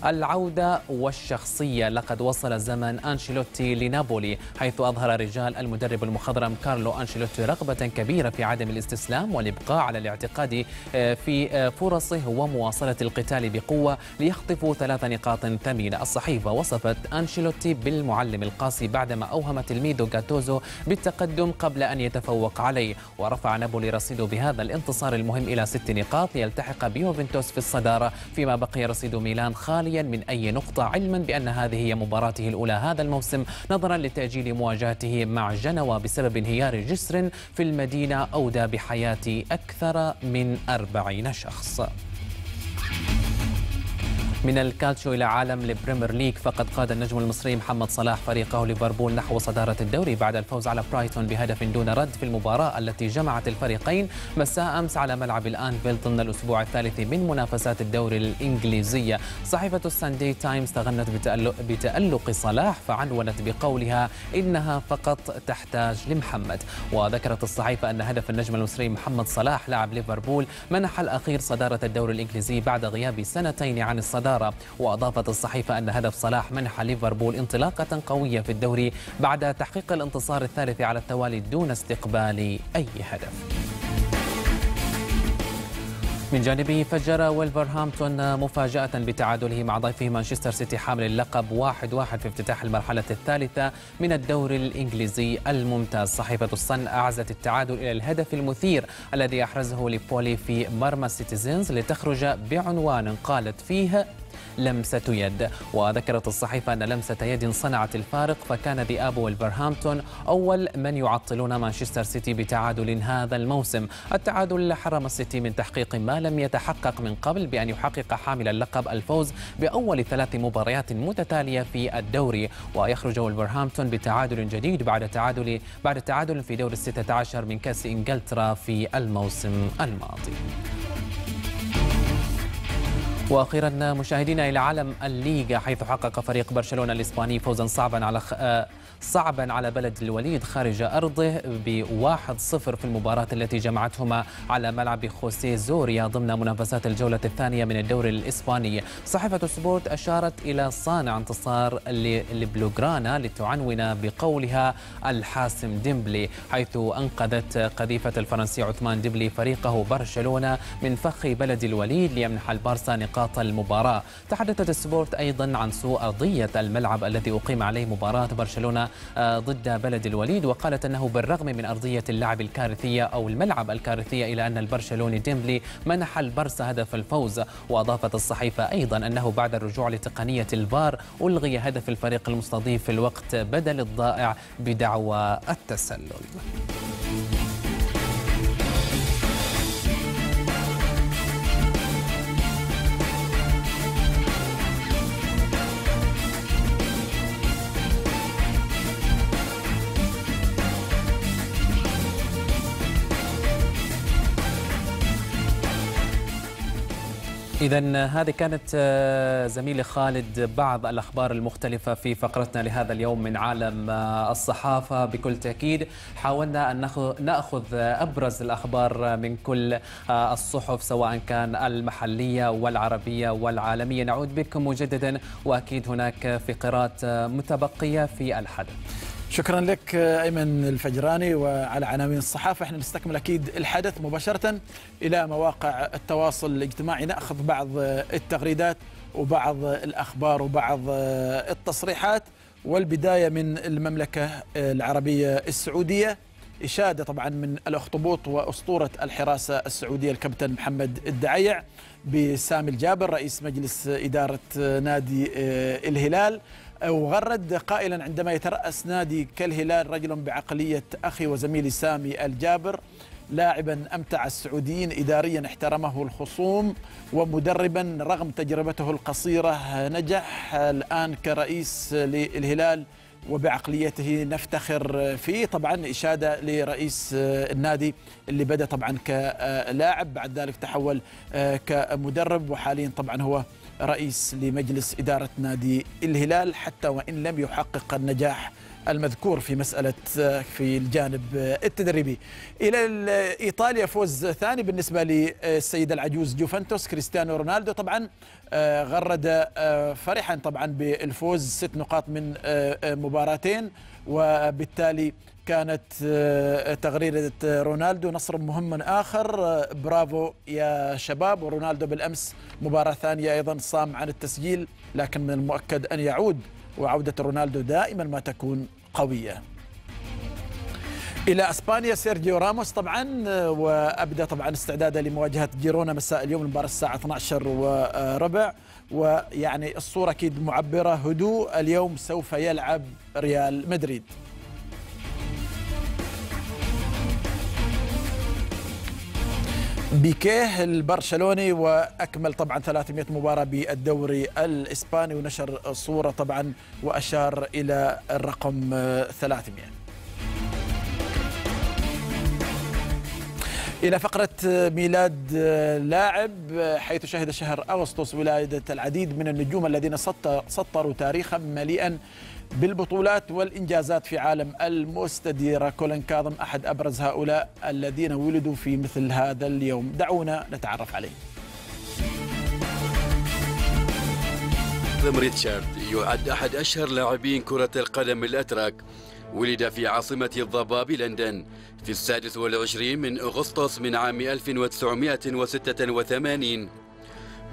العودة والشخصية. لقد وصل زمن أنشيلوتي لنابولي حيث أظهر رجال المدرب المخضرم كارلو أنشيلوتي رغبة كبيرة في عدم الاستسلام والإبقاء على الاعتقاد آه، في آه، فرصه ومواصلة القتال بقوة ليخطفوا ثلاث نقاط ثمينة الصحيفة وصفت أنشيلوتي بالمعلم القاسي بعدما أوهم تلميذه غاتوزو بالتقدم قبل أن يتفوق عليه. ورفع نابولي رصيده بهذا الانتصار المهم إلى ست نقاط ليلتحق بيوفنتوس في الصدارة فيما بقي رصيد ميلان خاليا من أي نقطة علما بأن هذه هي مباراته الأولى هذا الموسم نظرا لتأجيل مواجهته مع جنوى بسبب انهيار جسر في المدينة أودى بحياة أكثر من أربعين شخص. من الكالتشو إلى عالم البريمير ليج فقد قاد النجم المصري محمد صلاح فريقه ليفربول نحو صدارة الدوري بعد الفوز على برايتون بهدف دون رد في المباراة التي جمعت الفريقين مساء أمس على ملعب الآنفيل ضمن الأسبوع الثالث من منافسات الدوري الإنجليزية. صحيفة الساندي تايمز تغنت بتألق, بتألق صلاح فعنونت بقولها إنها فقط تحتاج لمحمد. وذكرت الصحيفة أن هدف النجم المصري محمد صلاح لاعب ليفربول منح الأخير صدارة الدوري الإنجليزي بعد غياب سنتين عن الصدارة. الإدارة. وأضافت الصحيفة أن هدف صلاح منح ليفربول انطلاقة قوية في الدوري بعد تحقيق الانتصار الثالث على التوالي دون استقبال أي هدف. من جانبه فجر ويلفرهامبتون مفاجأة بتعادله مع ضيفه مانشستر سيتي حامل اللقب 1-1 في افتتاح المرحلة الثالثة من الدوري الإنجليزي الممتاز. صحيفة الصن أعزت التعادل إلى الهدف المثير الذي أحرزه بولي في مرمى السيتيزنز لتخرج بعنوان قالت فيه لمسة يد. وذكرت الصحيفة أن لمسة يد صنعت الفارق فكان ذئاب ولفرهامبتون أول من يعطلون مانشستر سيتي بتعادل هذا الموسم. التعادل حرم السيتي من تحقيق ما لم يتحقق من قبل بأن يحقق حامل اللقب الفوز بأول ثلاث مباريات متتالية في الدوري. ويخرج ولفرهامبتون بتعادل جديد بعد تعادل بعد تعادل في دور الستة عشر من كأس إنجلترا في الموسم الماضي. وأخيرا مشاهدينا إلى عالم الليغا حيث حقق فريق برشلونة الإسباني فوزا صعبا على خ... صعبا على بلد الوليد خارج أرضه بواحد صفر في المباراة التي جمعتهما على ملعب خوسيه زوريلا ضمن منافسات الجولة الثانية من الدوري الإسباني. صحيفة سبورت أشارت إلى صانع انتصار البلوغرانا لتعنون بقولها الحاسم ديمبلي حيث أنقذت قذيفة الفرنسي عثمان ديمبلي فريقه برشلونة من فخ بلد الوليد ليمنح البارسا نقاط المباراة. تحدثت سبورت أيضا عن سوء أرضية الملعب الذي أقيم عليه مباراة برشلونة ضد بلد الوليد وقالت أنه بالرغم من أرضية اللعب الكارثية أو الملعب الكارثية إلى أن البرشلوني ديمبلي منح البرسا هدف الفوز. وأضافت الصحيفة أيضا أنه بعد الرجوع لتقنية الفار ألغي هدف الفريق المستضيف في الوقت بدل الضائع بدعوى التسلل. إذا هذه كانت آه، زميلي خالد بعض الأخبار المختلفة في فقرتنا لهذا اليوم من عالم آه، الصحافة. بكل تأكيد حاولنا أن نأخذ أبرز الأخبار من كل آه، الصحف سواء كان المحلية والعربية والعالمية. نعود بكم مجددا وأكيد هناك فقرات متبقية في الحدث. شكرا لك أيمن الفجراني وعلى عناوين الصحافة. إحنا نستكمل أكيد الحدث مباشرة إلى مواقع التواصل الاجتماعي. نأخذ بعض التغريدات وبعض الأخبار وبعض التصريحات. والبداية من المملكة العربية السعودية. إشادة طبعا من الأخطبوط وأسطورة الحراسة السعودية الكابتن محمد الدعيع بسامي الجابر رئيس مجلس إدارة نادي الهلال. وغرد قائلا عندما يترأس نادي كالهلال رجل بعقلية أخي وزميلي سامي الجابر لاعبا أمتع السعوديين إداريا احترمه الخصوم ومدربا رغم تجربته القصيرة نجح الآن كرئيس للهلال وبعقليته نفتخر فيه. طبعا إشادة لرئيس النادي اللي بدأ طبعا كلاعب بعد ذلك تحول كمدرب وحاليا طبعا هو رئيس لمجلس إدارة نادي الهلال حتى وإن لم يحقق النجاح المذكور في مسألة في الجانب التدريبي. إلى إيطاليا فوز ثاني بالنسبة للسيد العجوز جوفنتوس كريستيانو رونالدو. طبعا غرد فرحا طبعا بالفوز ست نقاط من مباراتين. وبالتالي كانت تغريدة رونالدو نصر مهم آخر. برافو يا شباب. ورونالدو بالأمس مباراة ثانية أيضا صام عن التسجيل لكن من المؤكد أن يعود وعودة رونالدو دائما ما تكون قوية. إلى أسبانيا سيرجيو راموس طبعا وأبدأ طبعا استعداده لمواجهة جيرونا مساء اليوم المباراة الساعة 12 وربع. ويعني الصورة أكيد معبرة هدوء اليوم سوف يلعب ريال مدريد. بيكيه البرشلوني وأكمل طبعا 300 مباراة بالدوري الإسباني ونشر صورة طبعا وأشار إلى الرقم 300 إلى فقرة ميلاد لاعب حيث شهد شهر أغسطس ولادة العديد من النجوم الذين سطروا تاريخا مليئا بالبطولات والإنجازات في عالم المستديرة. كولين كاظم أحد أبرز هؤلاء الذين ولدوا في مثل هذا اليوم. دعونا نتعرف عليه كاظم ريتشارد يعد أحد أشهر لاعبين كرة القدم الأتراك. ولد في عاصمة الضباب لندن في السادس والعشرين من أغسطس من عام 1986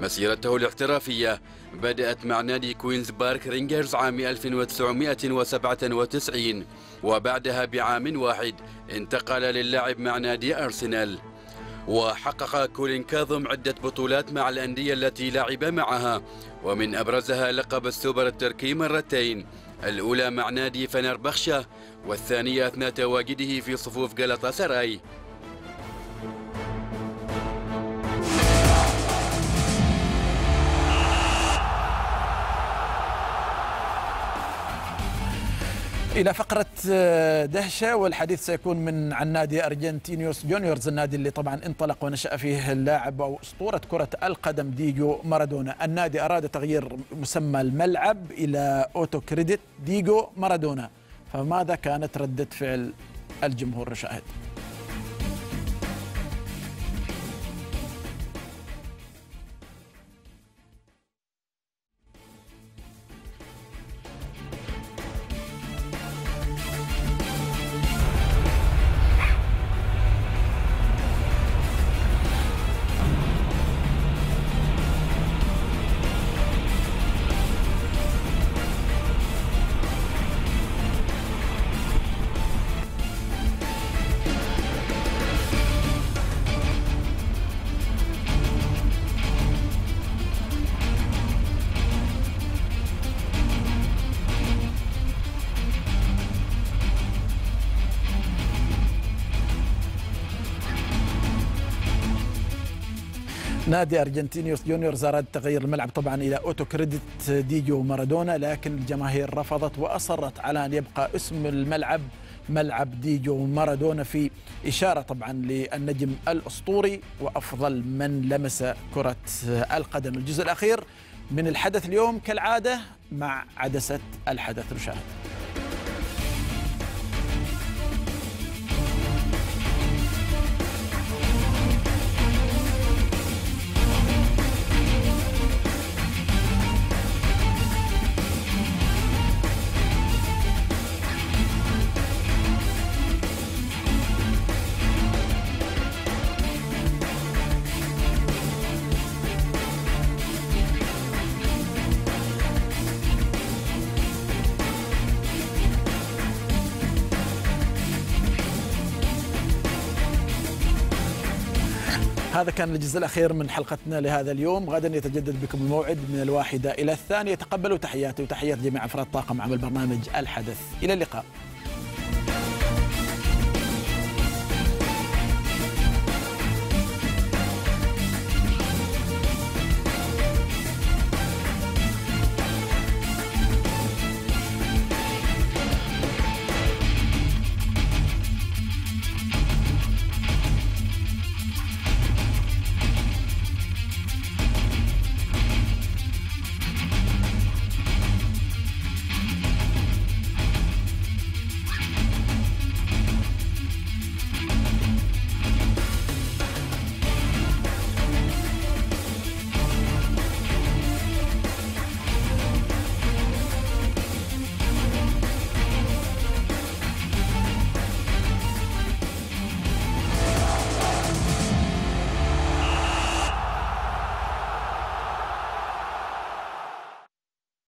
مسيرته الاحترافية بدأت مع نادي كوينز بارك رينجرز عام 1997 وبعدها بعام واحد انتقل للعب مع نادي أرسنال. وحقق كولين كاظم عدة بطولات مع الأندية التي لعب معها ومن أبرزها لقب السوبر التركي مرتين الأولى مع نادي فنربخشة والثانية أثناء تواجده في صفوف غلطة سراي. إلى فقرة دهشة والحديث سيكون من عن نادي أرجنتينيوس جونيورز النادي اللي طبعا انطلق ونشأ فيه اللاعب أو أسطورة كرة القدم ديجو مارادونا. النادي أراد تغيير مسمى الملعب إلى أوتو كريديت ديجو مارادونا. فماذا كانت ردة فعل الجمهور؟ نشاهد نادي أرجنتينيوس جونيورز اراد تغيير الملعب طبعا إلى أوتو كريديت ديجو مارادونا لكن الجماهير رفضت وأصرت على أن يبقى اسم الملعب ملعب ديجو مارادونا في إشارة طبعا للنجم الأسطوري وأفضل من لمس كرة القدم. الجزء الأخير من الحدث اليوم كالعادة مع عدسة الحدث. نشاهد. هذا كان الجزء الأخير من حلقتنا لهذا اليوم. غدا يتجدد بكم الموعد من الواحدة إلى الثانية. تقبلوا تحياتي وتحيات جميع أفراد طاقم عمل برنامج الحدث. إلى اللقاء.